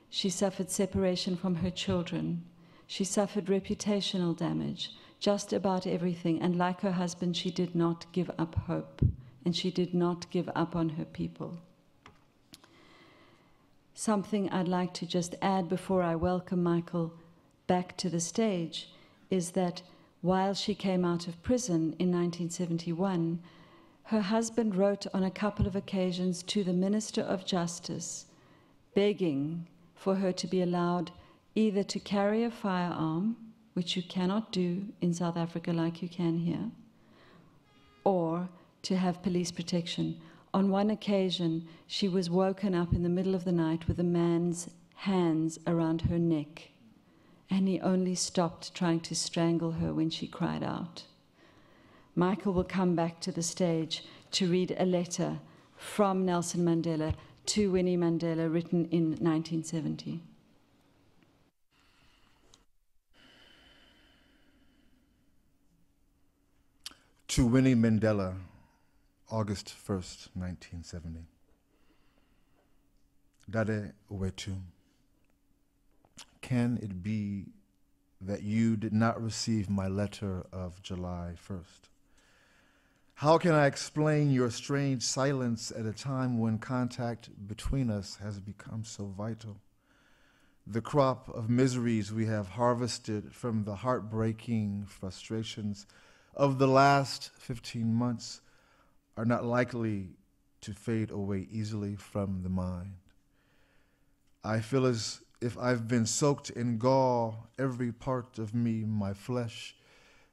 B: She suffered separation from her children. She suffered reputational damage just about everything. And like her husband, she did not give up hope, and she did not give up on her people. Something I'd like to just add before I welcome Michael back to the stage is that while she came out of prison in 1971, her husband wrote on a couple of occasions to the Minister of Justice, begging for her to be allowed either to carry a firearm which you cannot do in South Africa like you can here, or to have police protection. On one occasion, she was woken up in the middle of the night with a man's hands around her neck, and he only stopped trying to strangle her when she cried out. Michael will come back to the stage to read a letter from Nelson Mandela to Winnie Mandela written in 1970.
D: To Winnie Mandela, August 1st, 1970. Dade Wethu, can it be that you did not receive my letter of July 1st? How can I explain your strange silence at a time when contact between us has become so vital? The crop of miseries we have harvested from the heartbreaking frustrations of the last 15 months are not likely to fade away easily from the mind. I feel as if I've been soaked in gall, every part of me, my flesh,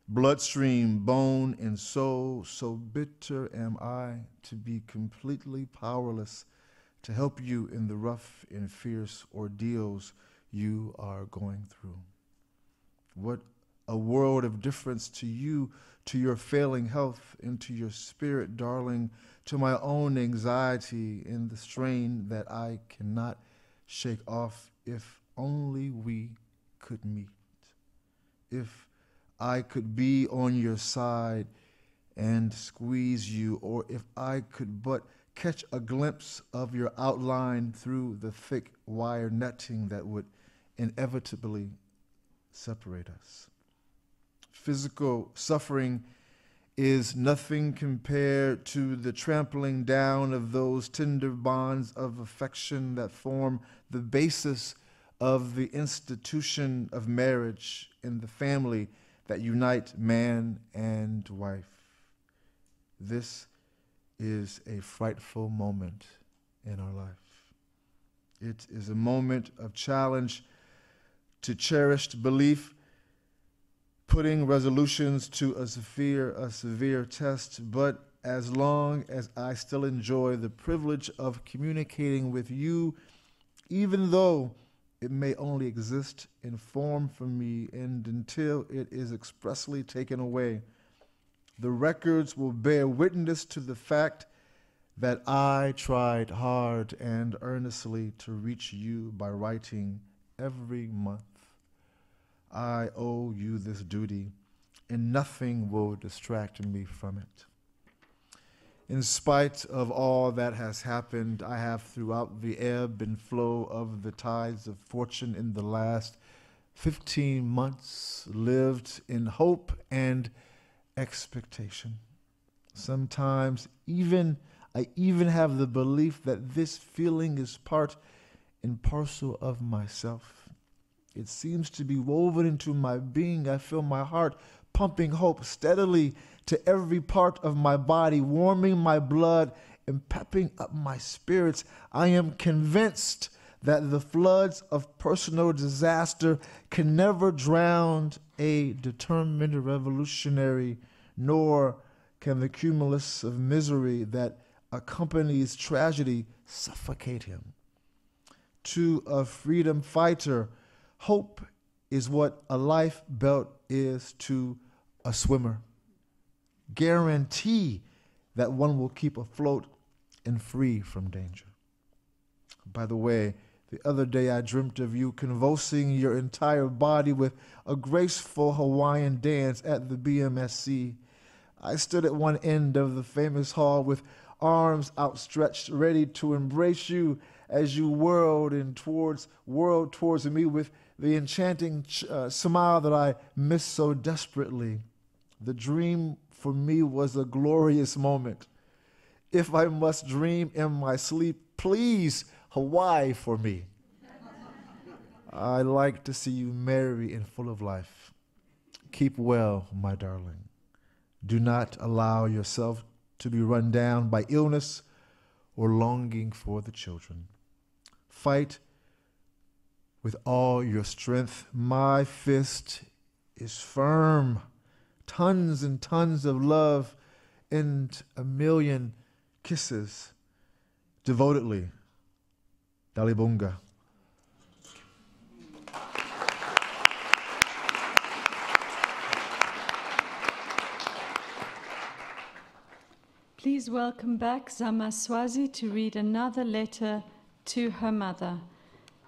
D: bloodstream, bone, and soul. So bitter am I to be completely powerless to help you in the rough and fierce ordeals you are going through. What a world of difference to you, to your failing health, and to your spirit, darling, to my own anxiety and the strain that I cannot shake off if only we could meet. If I could be on your side and squeeze you, or if I could but catch a glimpse of your outline through the thick wire netting that would inevitably separate us. Physical suffering is nothing compared to the trampling down of those tender bonds of affection that form the basis of the institution of marriage and the family that unite man and wife. This is a frightful moment in our life. It is a moment of challenge to cherished belief, putting resolutions to a severe, a severe test, but as long as I still enjoy the privilege of communicating with you, even though it may only exist in form for me, and until it is expressly taken away, the records will bear witness to the fact that I tried hard and earnestly to reach you by writing every month. I owe you this duty, and nothing will distract me from it. In spite of all that has happened, I have throughout the ebb and flow of the tides of fortune in the last 15 months lived in hope and expectation. Sometimes even I even have the belief that this feeling is part and parcel of myself. It seems to be woven into my being. I feel my heart pumping hope steadily to every part of my body, warming my blood and pepping up my spirits. I am convinced that the floods of personal disaster can never drown a determined revolutionary nor can the cumulus of misery that accompanies tragedy suffocate him. To a freedom fighter, hope is what a life belt is to a swimmer. Guarantee that one will keep afloat and free from danger. By the way, the other day I dreamt of you convulsing your entire body with a graceful Hawaiian dance at the BMSC I stood at one end of the famous hall with arms outstretched, ready to embrace you as you whirled and towards whirled towards me with the enchanting uh, smile that I missed so desperately. The dream for me was a glorious moment. If I must dream in my sleep, please Hawaii for me. I like to see you merry and full of life. Keep well, my darling. Do not allow yourself to be run down by illness or longing for the children. Fight with all your strength. My fist is firm. Tons and tons of love and a million kisses. Devotedly, Dalibunga.
B: Please welcome back Zamaswazi to read another letter to her mother,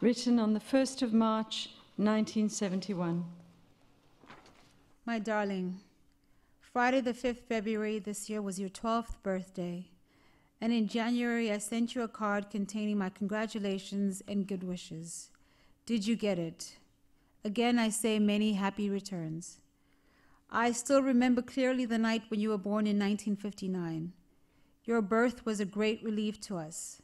B: written on the 1st of March, 1971.
C: My darling, Friday the 5th February this year was your 12th birthday, and in January I sent you a card containing my congratulations and good wishes. Did you get it? Again, I say many happy returns. I still remember clearly the night when you were born in 1959. Your birth was a great relief to us.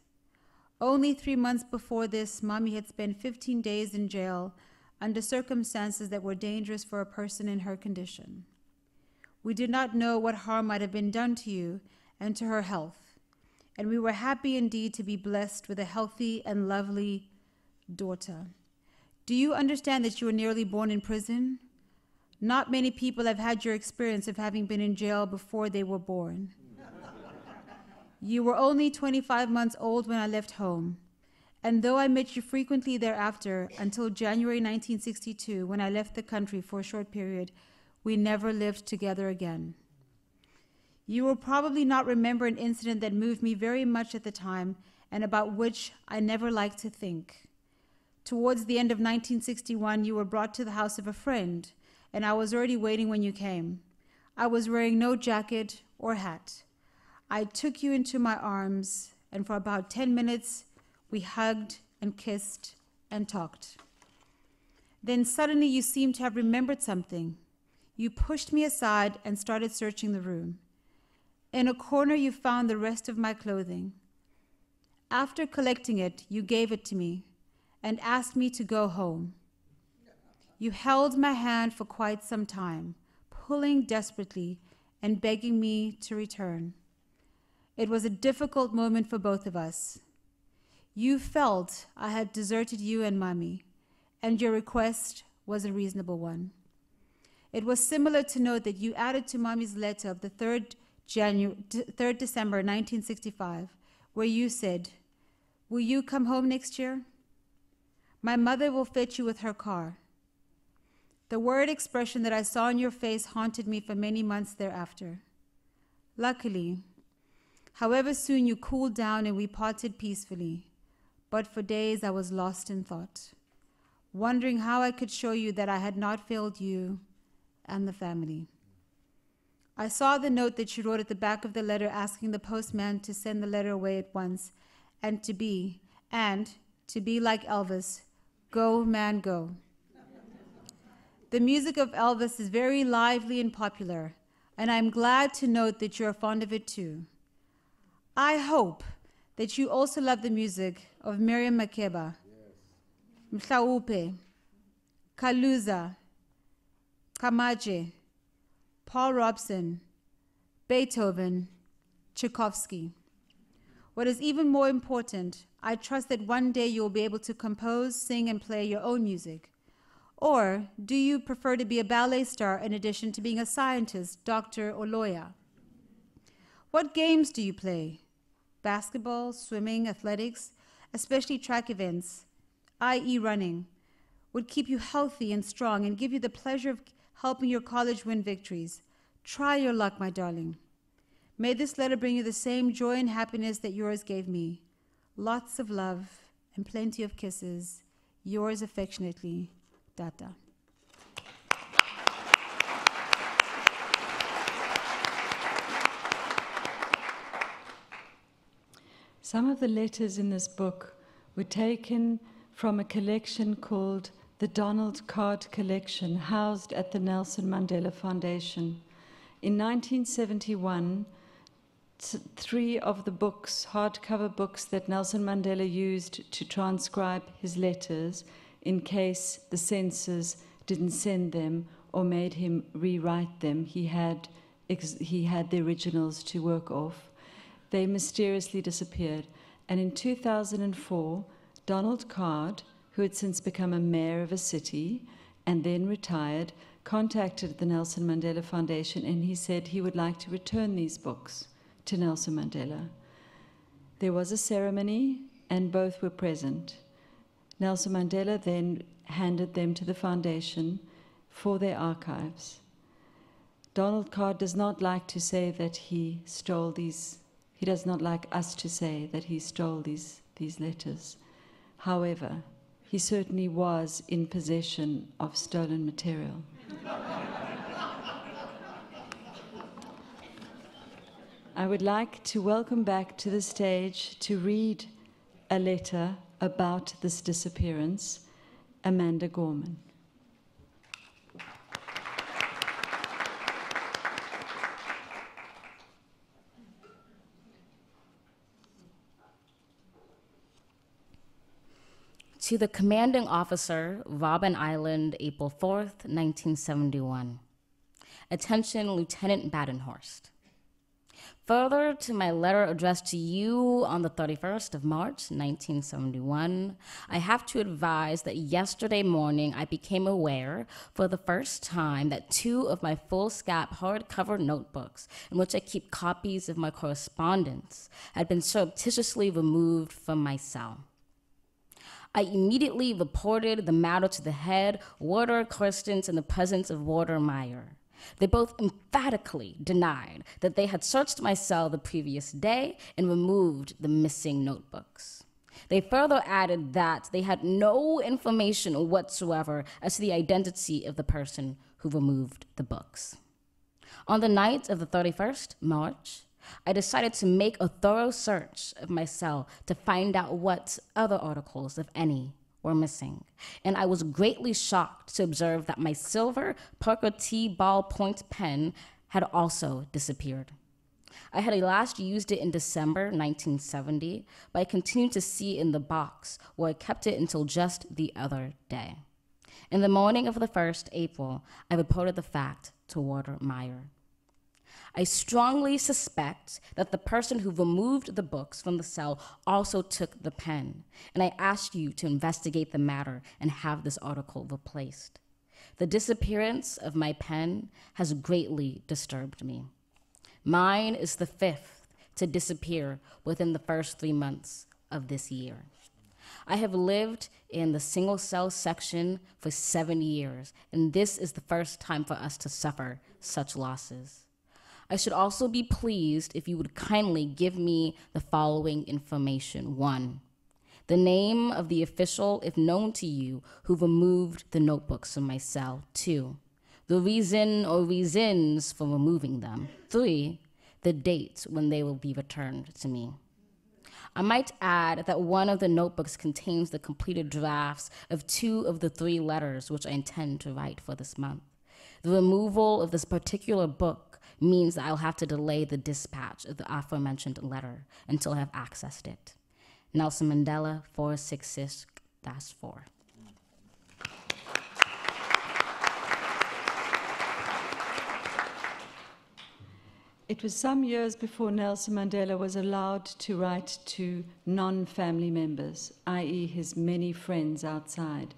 C: Only three months before this, Mommy had spent 15 days in jail under circumstances that were dangerous for a person in her condition. We did not know what harm might have been done to you and to her health, and we were happy indeed to be blessed with a healthy and lovely daughter. Do you understand that you were nearly born in prison? Not many people have had your experience of having been in jail before they were born. You were only 25 months old when I left home. And though I met you frequently thereafter until January 1962, when I left the country for a short period, we never lived together again. You will probably not remember an incident that moved me very much at the time and about which I never liked to think. Towards the end of 1961, you were brought to the house of a friend, and I was already waiting when you came. I was wearing no jacket or hat. I took you into my arms, and for about 10 minutes, we hugged and kissed and talked. Then suddenly you seemed to have remembered something. You pushed me aside and started searching the room. In a corner, you found the rest of my clothing. After collecting it, you gave it to me and asked me to go home. You held my hand for quite some time, pulling desperately and begging me to return. It was a difficult moment for both of us. You felt I had deserted you and Mommy, and your request was a reasonable one. It was similar to note that you added to Mommy's letter of the 3rd, Janu- 3rd December 1965, where you said, Will you come home next year? My mother will fetch you with her car. The word expression that I saw in your face haunted me for many months thereafter. Luckily, however soon you cooled down and we parted peacefully, but for days I was lost in thought, wondering how I could show you that I had not failed you and the family. I saw the note that you wrote at the back of the letter asking the postman to send the letter away at once and to be, and to be like Elvis, go man go. The music of Elvis is very lively and popular, and I'm glad to note that you're fond of it too. I hope that you also love the music of Miriam Makeba, Mhlaupe, Caluza, Kamaje, Paul Robeson, Beethoven, Tchaikovsky. What is even more important, I trust that one day you'll be able to compose, sing, and play your own music. Or do you prefer to be a ballet star in addition to being a scientist, doctor, or lawyer? What games do you play? Basketball, swimming, athletics, especially track events, i.e., running, would keep you healthy and strong and give you the pleasure of helping your college win victories. Try your luck, my darling. May this letter bring you the same joy and happiness that yours gave me. Lots of love and plenty of kisses. Yours affectionately, Dada.
B: Some of the letters in this book were taken from a collection called the Donald Card Collection, housed at the Nelson Mandela Foundation. In 1971, t- three of the books, hardcover books that Nelson Mandela used to transcribe his letters in case the censors didn't send them or made him rewrite them, he had, he had the originals to work off. They mysteriously disappeared. And in 2004, Donald Card, who had since become a mayor of a city and then retired, contacted the Nelson Mandela Foundation and he said he would like to return these books to Nelson Mandela. There was a ceremony and both were present. Nelson Mandela then handed them to the foundation for their archives. Donald Card does not like to say that he stole these, he does not like us to say that he stole these, these letters. However, he certainly was in possession of stolen material. I would like to welcome back to the stage to read a letter about this disappearance, Amanda Gorman.
E: To the commanding officer, Robben Island, April 4th, 1971. Attention, Lieutenant Badenhorst. Further to my letter addressed to you on the 31st of March, 1971, I have to advise that yesterday morning I became aware for the first time that two of my foolscap hardcover notebooks, in which I keep copies of my correspondence, had been surreptitiously removed from my cell. I immediately reported the matter to the head, Warder Kirstens, in the presence of Warder Meyer. They both emphatically denied that they had searched my cell the previous day and removed the missing notebooks. They further added that they had no information whatsoever as to the identity of the person who removed the books. On the night of the 31st March, I decided to make a thorough search of my cell to find out what other articles, if any, were missing. And I was greatly shocked to observe that my silver Parker T ballpoint pen had also disappeared. I had last used it in December 1970, but I continued to see it in the box where I kept it until just the other day. In the morning of the 1st April, I reported the fact to Warder Meyer. I strongly suspect that the person who removed the books from the cell also took the pen, and I ask you to investigate the matter and have this article replaced. The disappearance of my pen has greatly disturbed me. Mine is the fifth to disappear within the first three months of this year. I have lived in the single cell section for seven years, and this is the first time for us to suffer such losses. I should also be pleased if you would kindly give me the following information. One, the name of the official, if known to you, who removed the notebooks from my cell. Two, the reason or reasons for removing them. Three, the date when they will be returned to me. I might add that one of the notebooks contains the completed drafts of two of the three letters which I intend to write for this month. The removal of this particular book means that I'll have to delay the dispatch of the aforementioned letter until I have accessed it. Nelson Mandela 466 4.
B: It was some years before Nelson Mandela was allowed to write to non family members, i.e., his many friends outside.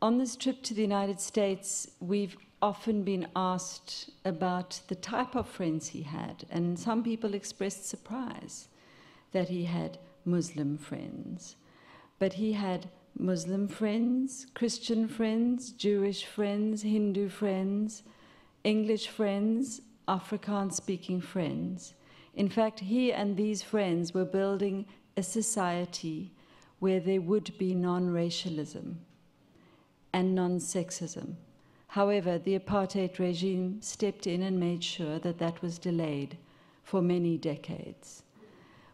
B: On this trip to the United States, we've often been asked about the type of friends he had, and some people expressed surprise that he had Muslim friends. But he had Muslim friends, Christian friends, Jewish friends, Hindu friends, English friends, Afrikaans speaking friends. In fact, he and these friends were building a society where there would be non racialism and non sexism. However, the apartheid regime stepped in and made sure that that was delayed for many decades.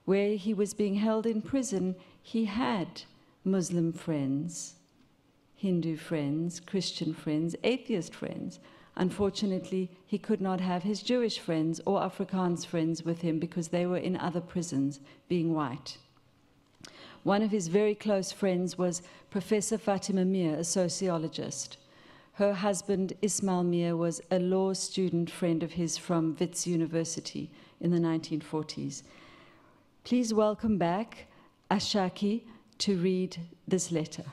B: Where he was being held in prison, he had Muslim friends, Hindu friends, Christian friends, atheist friends Unfortunately, he could not have his Jewish friends or Afrikaans friends with him because they were in other prisons, being white. One of his very close friends was Professor Fatima Meer, a sociologist. Her husband, Ismail Meer, was a law student friend of his from Wits University in the 1940s. Please welcome back Ashaki to read this letter.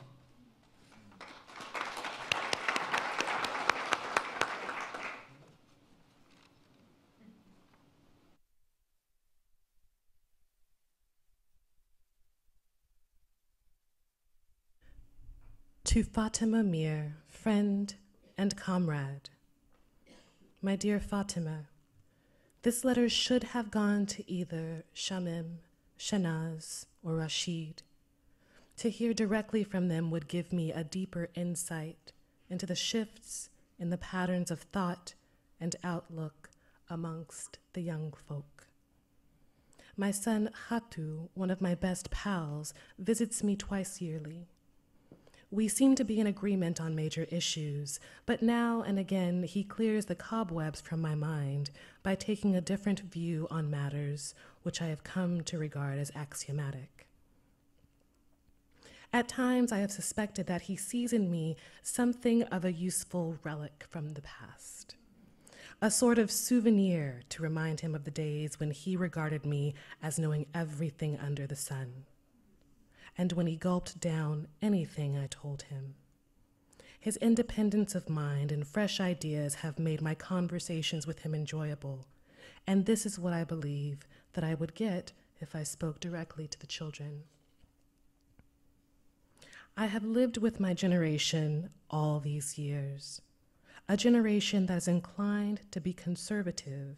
F: To Fatima Meer, friend and comrade. My dear Fatima, this letter should have gone to either Shamim, Shanaz, or Rashid. To hear directly from them would give me a deeper insight into the shifts in the patterns of thought and outlook amongst the young folk. My son Kgatho, one of my best pals, visits me twice yearly. We seem to be in agreement on major issues, but now and again he clears the cobwebs from my mind by taking a different view on matters which I have come to regard as axiomatic. At times I have suspected that he sees in me something of a useful relic from the past, a sort of souvenir to remind him of the days when he regarded me as knowing everything under the sun and when he gulped down anything I told him. His independence of mind and fresh ideas have made my conversations with him enjoyable, and this is what I believe that I would get if I spoke directly to the children. I have lived with my generation all these years, a generation that is inclined to be conservative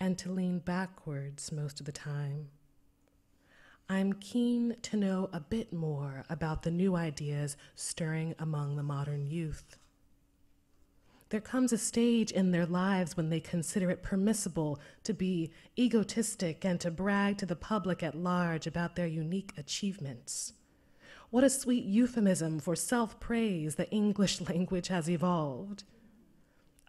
F: and to lean backwards most of the time. I'm keen to know a bit more about the new ideas stirring among the modern youth. There comes a stage in their lives when they consider it permissible to be egotistic and to brag to the public at large about their unique achievements. What a sweet euphemism for self praise the English language has evolved.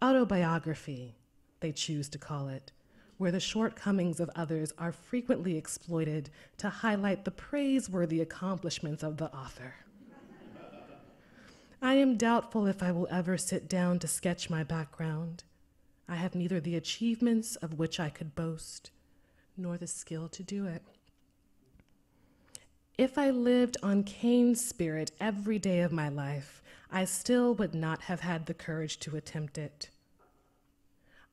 F: Autobiography, they choose to call it, where the shortcomings of others are frequently exploited to highlight the praiseworthy accomplishments of the author. I am doubtful if I will ever sit down to sketch my background. I have neither the achievements of which I could boast, nor the skill to do it. If I lived on cane spirit every day of my life, I still would not have had the courage to attempt it.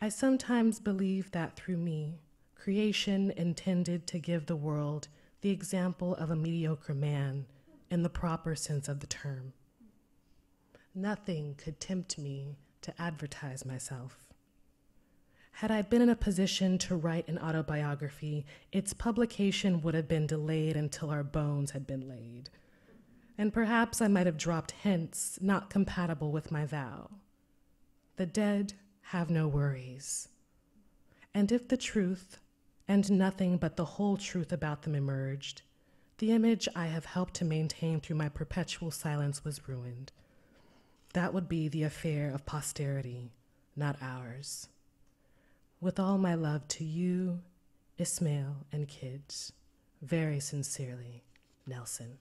F: I sometimes believe that through me, creation intended to give the world the example of a mediocre man in the proper sense of the term. Nothing could tempt me to advertise myself. Had I been in a position to write an autobiography, its publication would have been delayed until our bones had been laid. And perhaps I might have dropped hints not compatible with my vow. The dead have no worries. And if the truth, and nothing but the whole truth about them emerged, the image I have helped to maintain through my perpetual silence was ruined. That would be the affair of posterity, not ours. With all my love to you, Ismail, and kids, very sincerely, Nelson.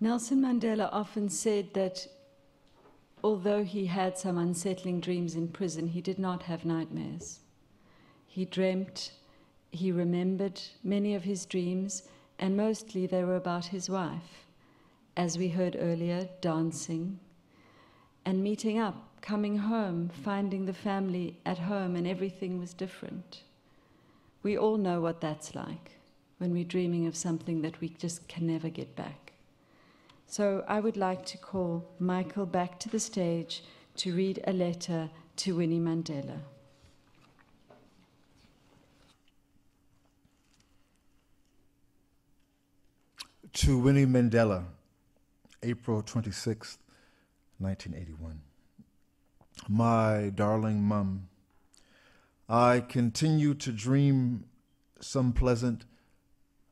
B: Nelson Mandela often said that although he had some unsettling dreams in prison, he did not have nightmares. He dreamt, he remembered many of his dreams, and mostly they were about his wife. As we heard earlier, dancing and meeting up, coming home, finding the family at home, and everything was different. We all know what that's like when we're dreaming of something that we just can never get back. So I would like to call Michael back to the stage to read a letter to Winnie Mandela.
D: To Winnie Mandela, April 26, 1981. My darling mum, I continue to dream some pleasant,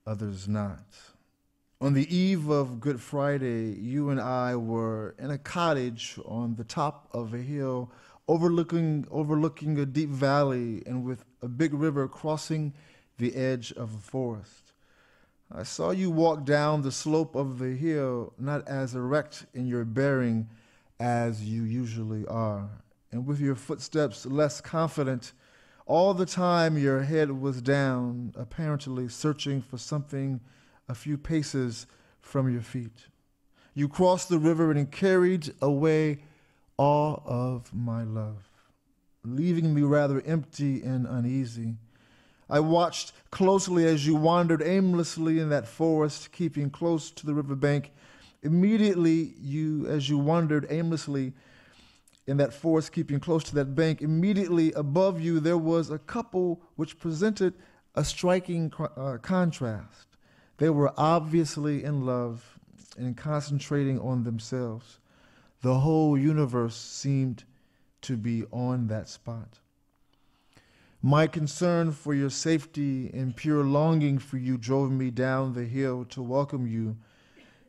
D: others not. On the eve of Good Friday, you and I were in a cottage on the top of a hill overlooking, overlooking a deep valley and with a big river crossing the edge of a forest. I saw you walk down the slope of the hill, not as erect in your bearing as you usually are, and with your footsteps less confident. All the time your head was down, apparently searching for something a few paces from your feet. You crossed the river and carried away all of my love, leaving me rather empty and uneasy. I watched closely as you wandered aimlessly in that forest, keeping close to the riverbank. Immediately, you, as you wandered aimlessly in that forest, keeping close to that bank, immediately above you there was a couple which presented a striking uh, contrast. They were obviously in love and concentrating on themselves. The whole universe seemed to be on that spot. My concern for your safety and pure longing for you drove me down the hill to welcome you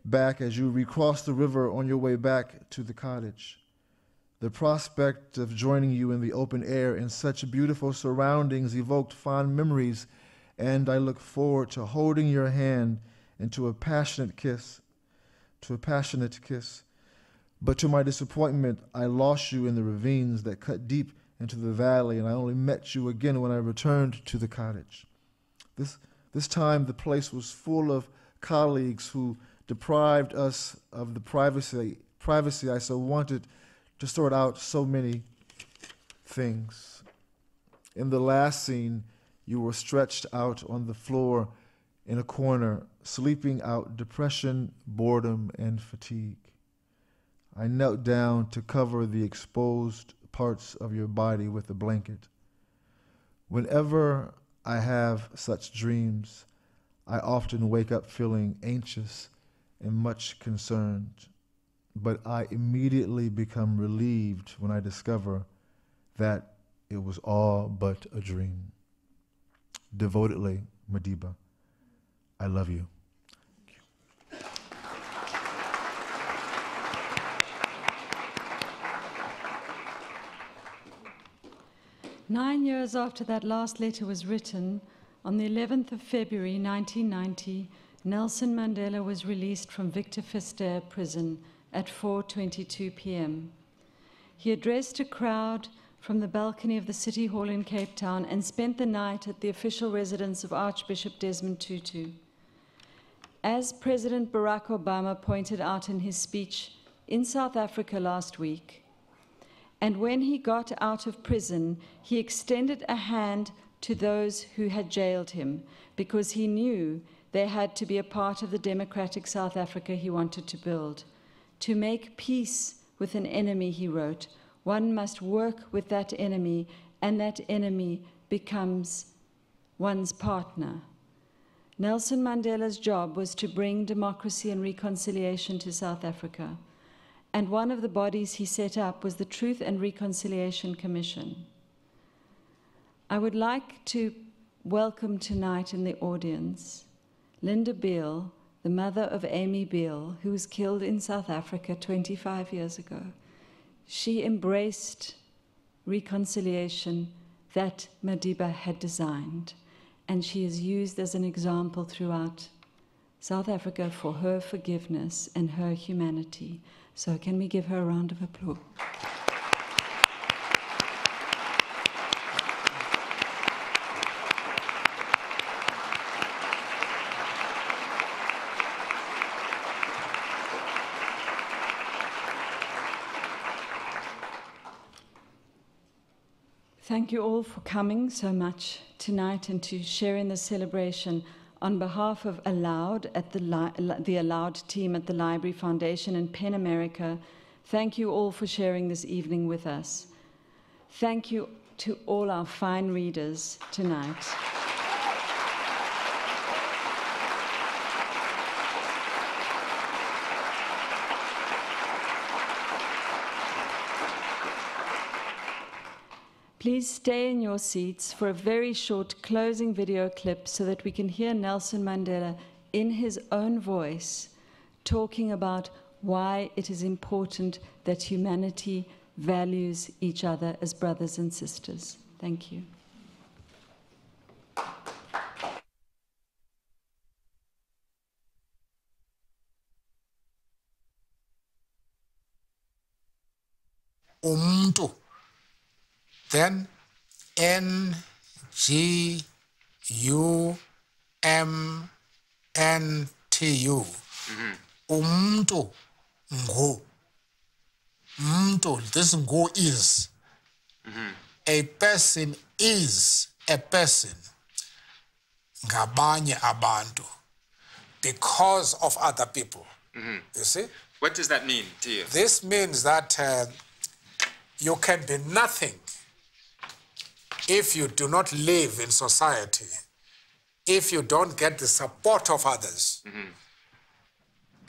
D: back as you recrossed the river on your way back to the cottage. The prospect of joining you in the open air in such beautiful surroundings evoked fond memories, and I look forward to holding your hand into a passionate kiss, to a passionate kiss. But to my disappointment, I lost you in the ravines that cut deep into the valley, and I only met you again when I returned to the cottage. This, this time, the place was full of colleagues who deprived us of the privacy, privacy I so wanted to sort out so many things. In the last scene, you were stretched out on the floor in a corner, sleeping out depression, boredom, and fatigue. I knelt down to cover the exposed parts of your body with a blanket. Whenever I have such dreams, I often wake up feeling anxious and much concerned, but I immediately become relieved when I discover that it was all but a dream. Devotedly, Madiba, I love you.
B: Nine years after that last letter was written, on the 11th of February 1990, Nelson Mandela was released from Victor Verster prison at 4:22 p.m. He addressed a crowd from the balcony of the City Hall in Cape Town and spent the night at the official residence of Archbishop Desmond Tutu. As President Barack Obama pointed out in his speech in South Africa last week, and when he got out of prison, he extended a hand to those who had jailed him because he knew they had to be a part of the democratic South Africa he wanted to build. To make peace with an enemy, he wrote, one must work with that enemy, and that enemy becomes one's partner. Nelson Mandela's job was to bring democracy and reconciliation to South Africa and one of the bodies he set up was the Truth and Reconciliation Commission. I would like to welcome tonight in the audience Linda Biehl, the mother of Amy Biehl, who was killed in South Africa 25 years ago. She embraced reconciliation that Madiba had designed, and she is used as an example throughout South Africa for her forgiveness and her humanity. So, can we give her a round of applause? Thank you all for coming so much tonight and to share in the celebration on behalf of Aloud at the, the Aloud team at the Library Foundation and PEN America, thank you all for sharing this evening with us. Thank you to all our fine readers tonight. Please stay in your seats for a very short closing video clip so that we can hear Nelson Mandela in his own voice talking about why it is important that humanity values each other as brothers and sisters. Thank you.
G: umntu then N G U M N T U. Mm-hmm. Umntu ngu. Umntu this ngu is. Mm-hmm. A person is a person ngabanye abantu because of other people. Mm-hmm. You see?
H: What does that mean to you?
G: this means that uh, you can be nothing if you do not live in society, if you don't get the support of others.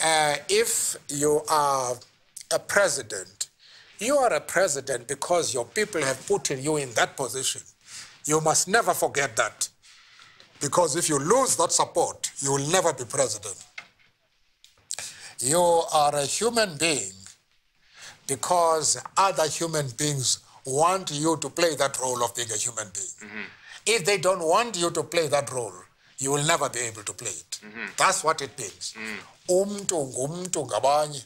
G: Uh, if you are a president, you are a president because your people have put you in that position. You must never forget that. Because if you lose that support, you will never be president. You are a human being because other human beings want you to play that role of being a human being. Mm-hmm. If they don't want you to play that role, you will never be able to play it. Mm-hmm. That's what it means. Mm. Umntu ngumntu ngabanye.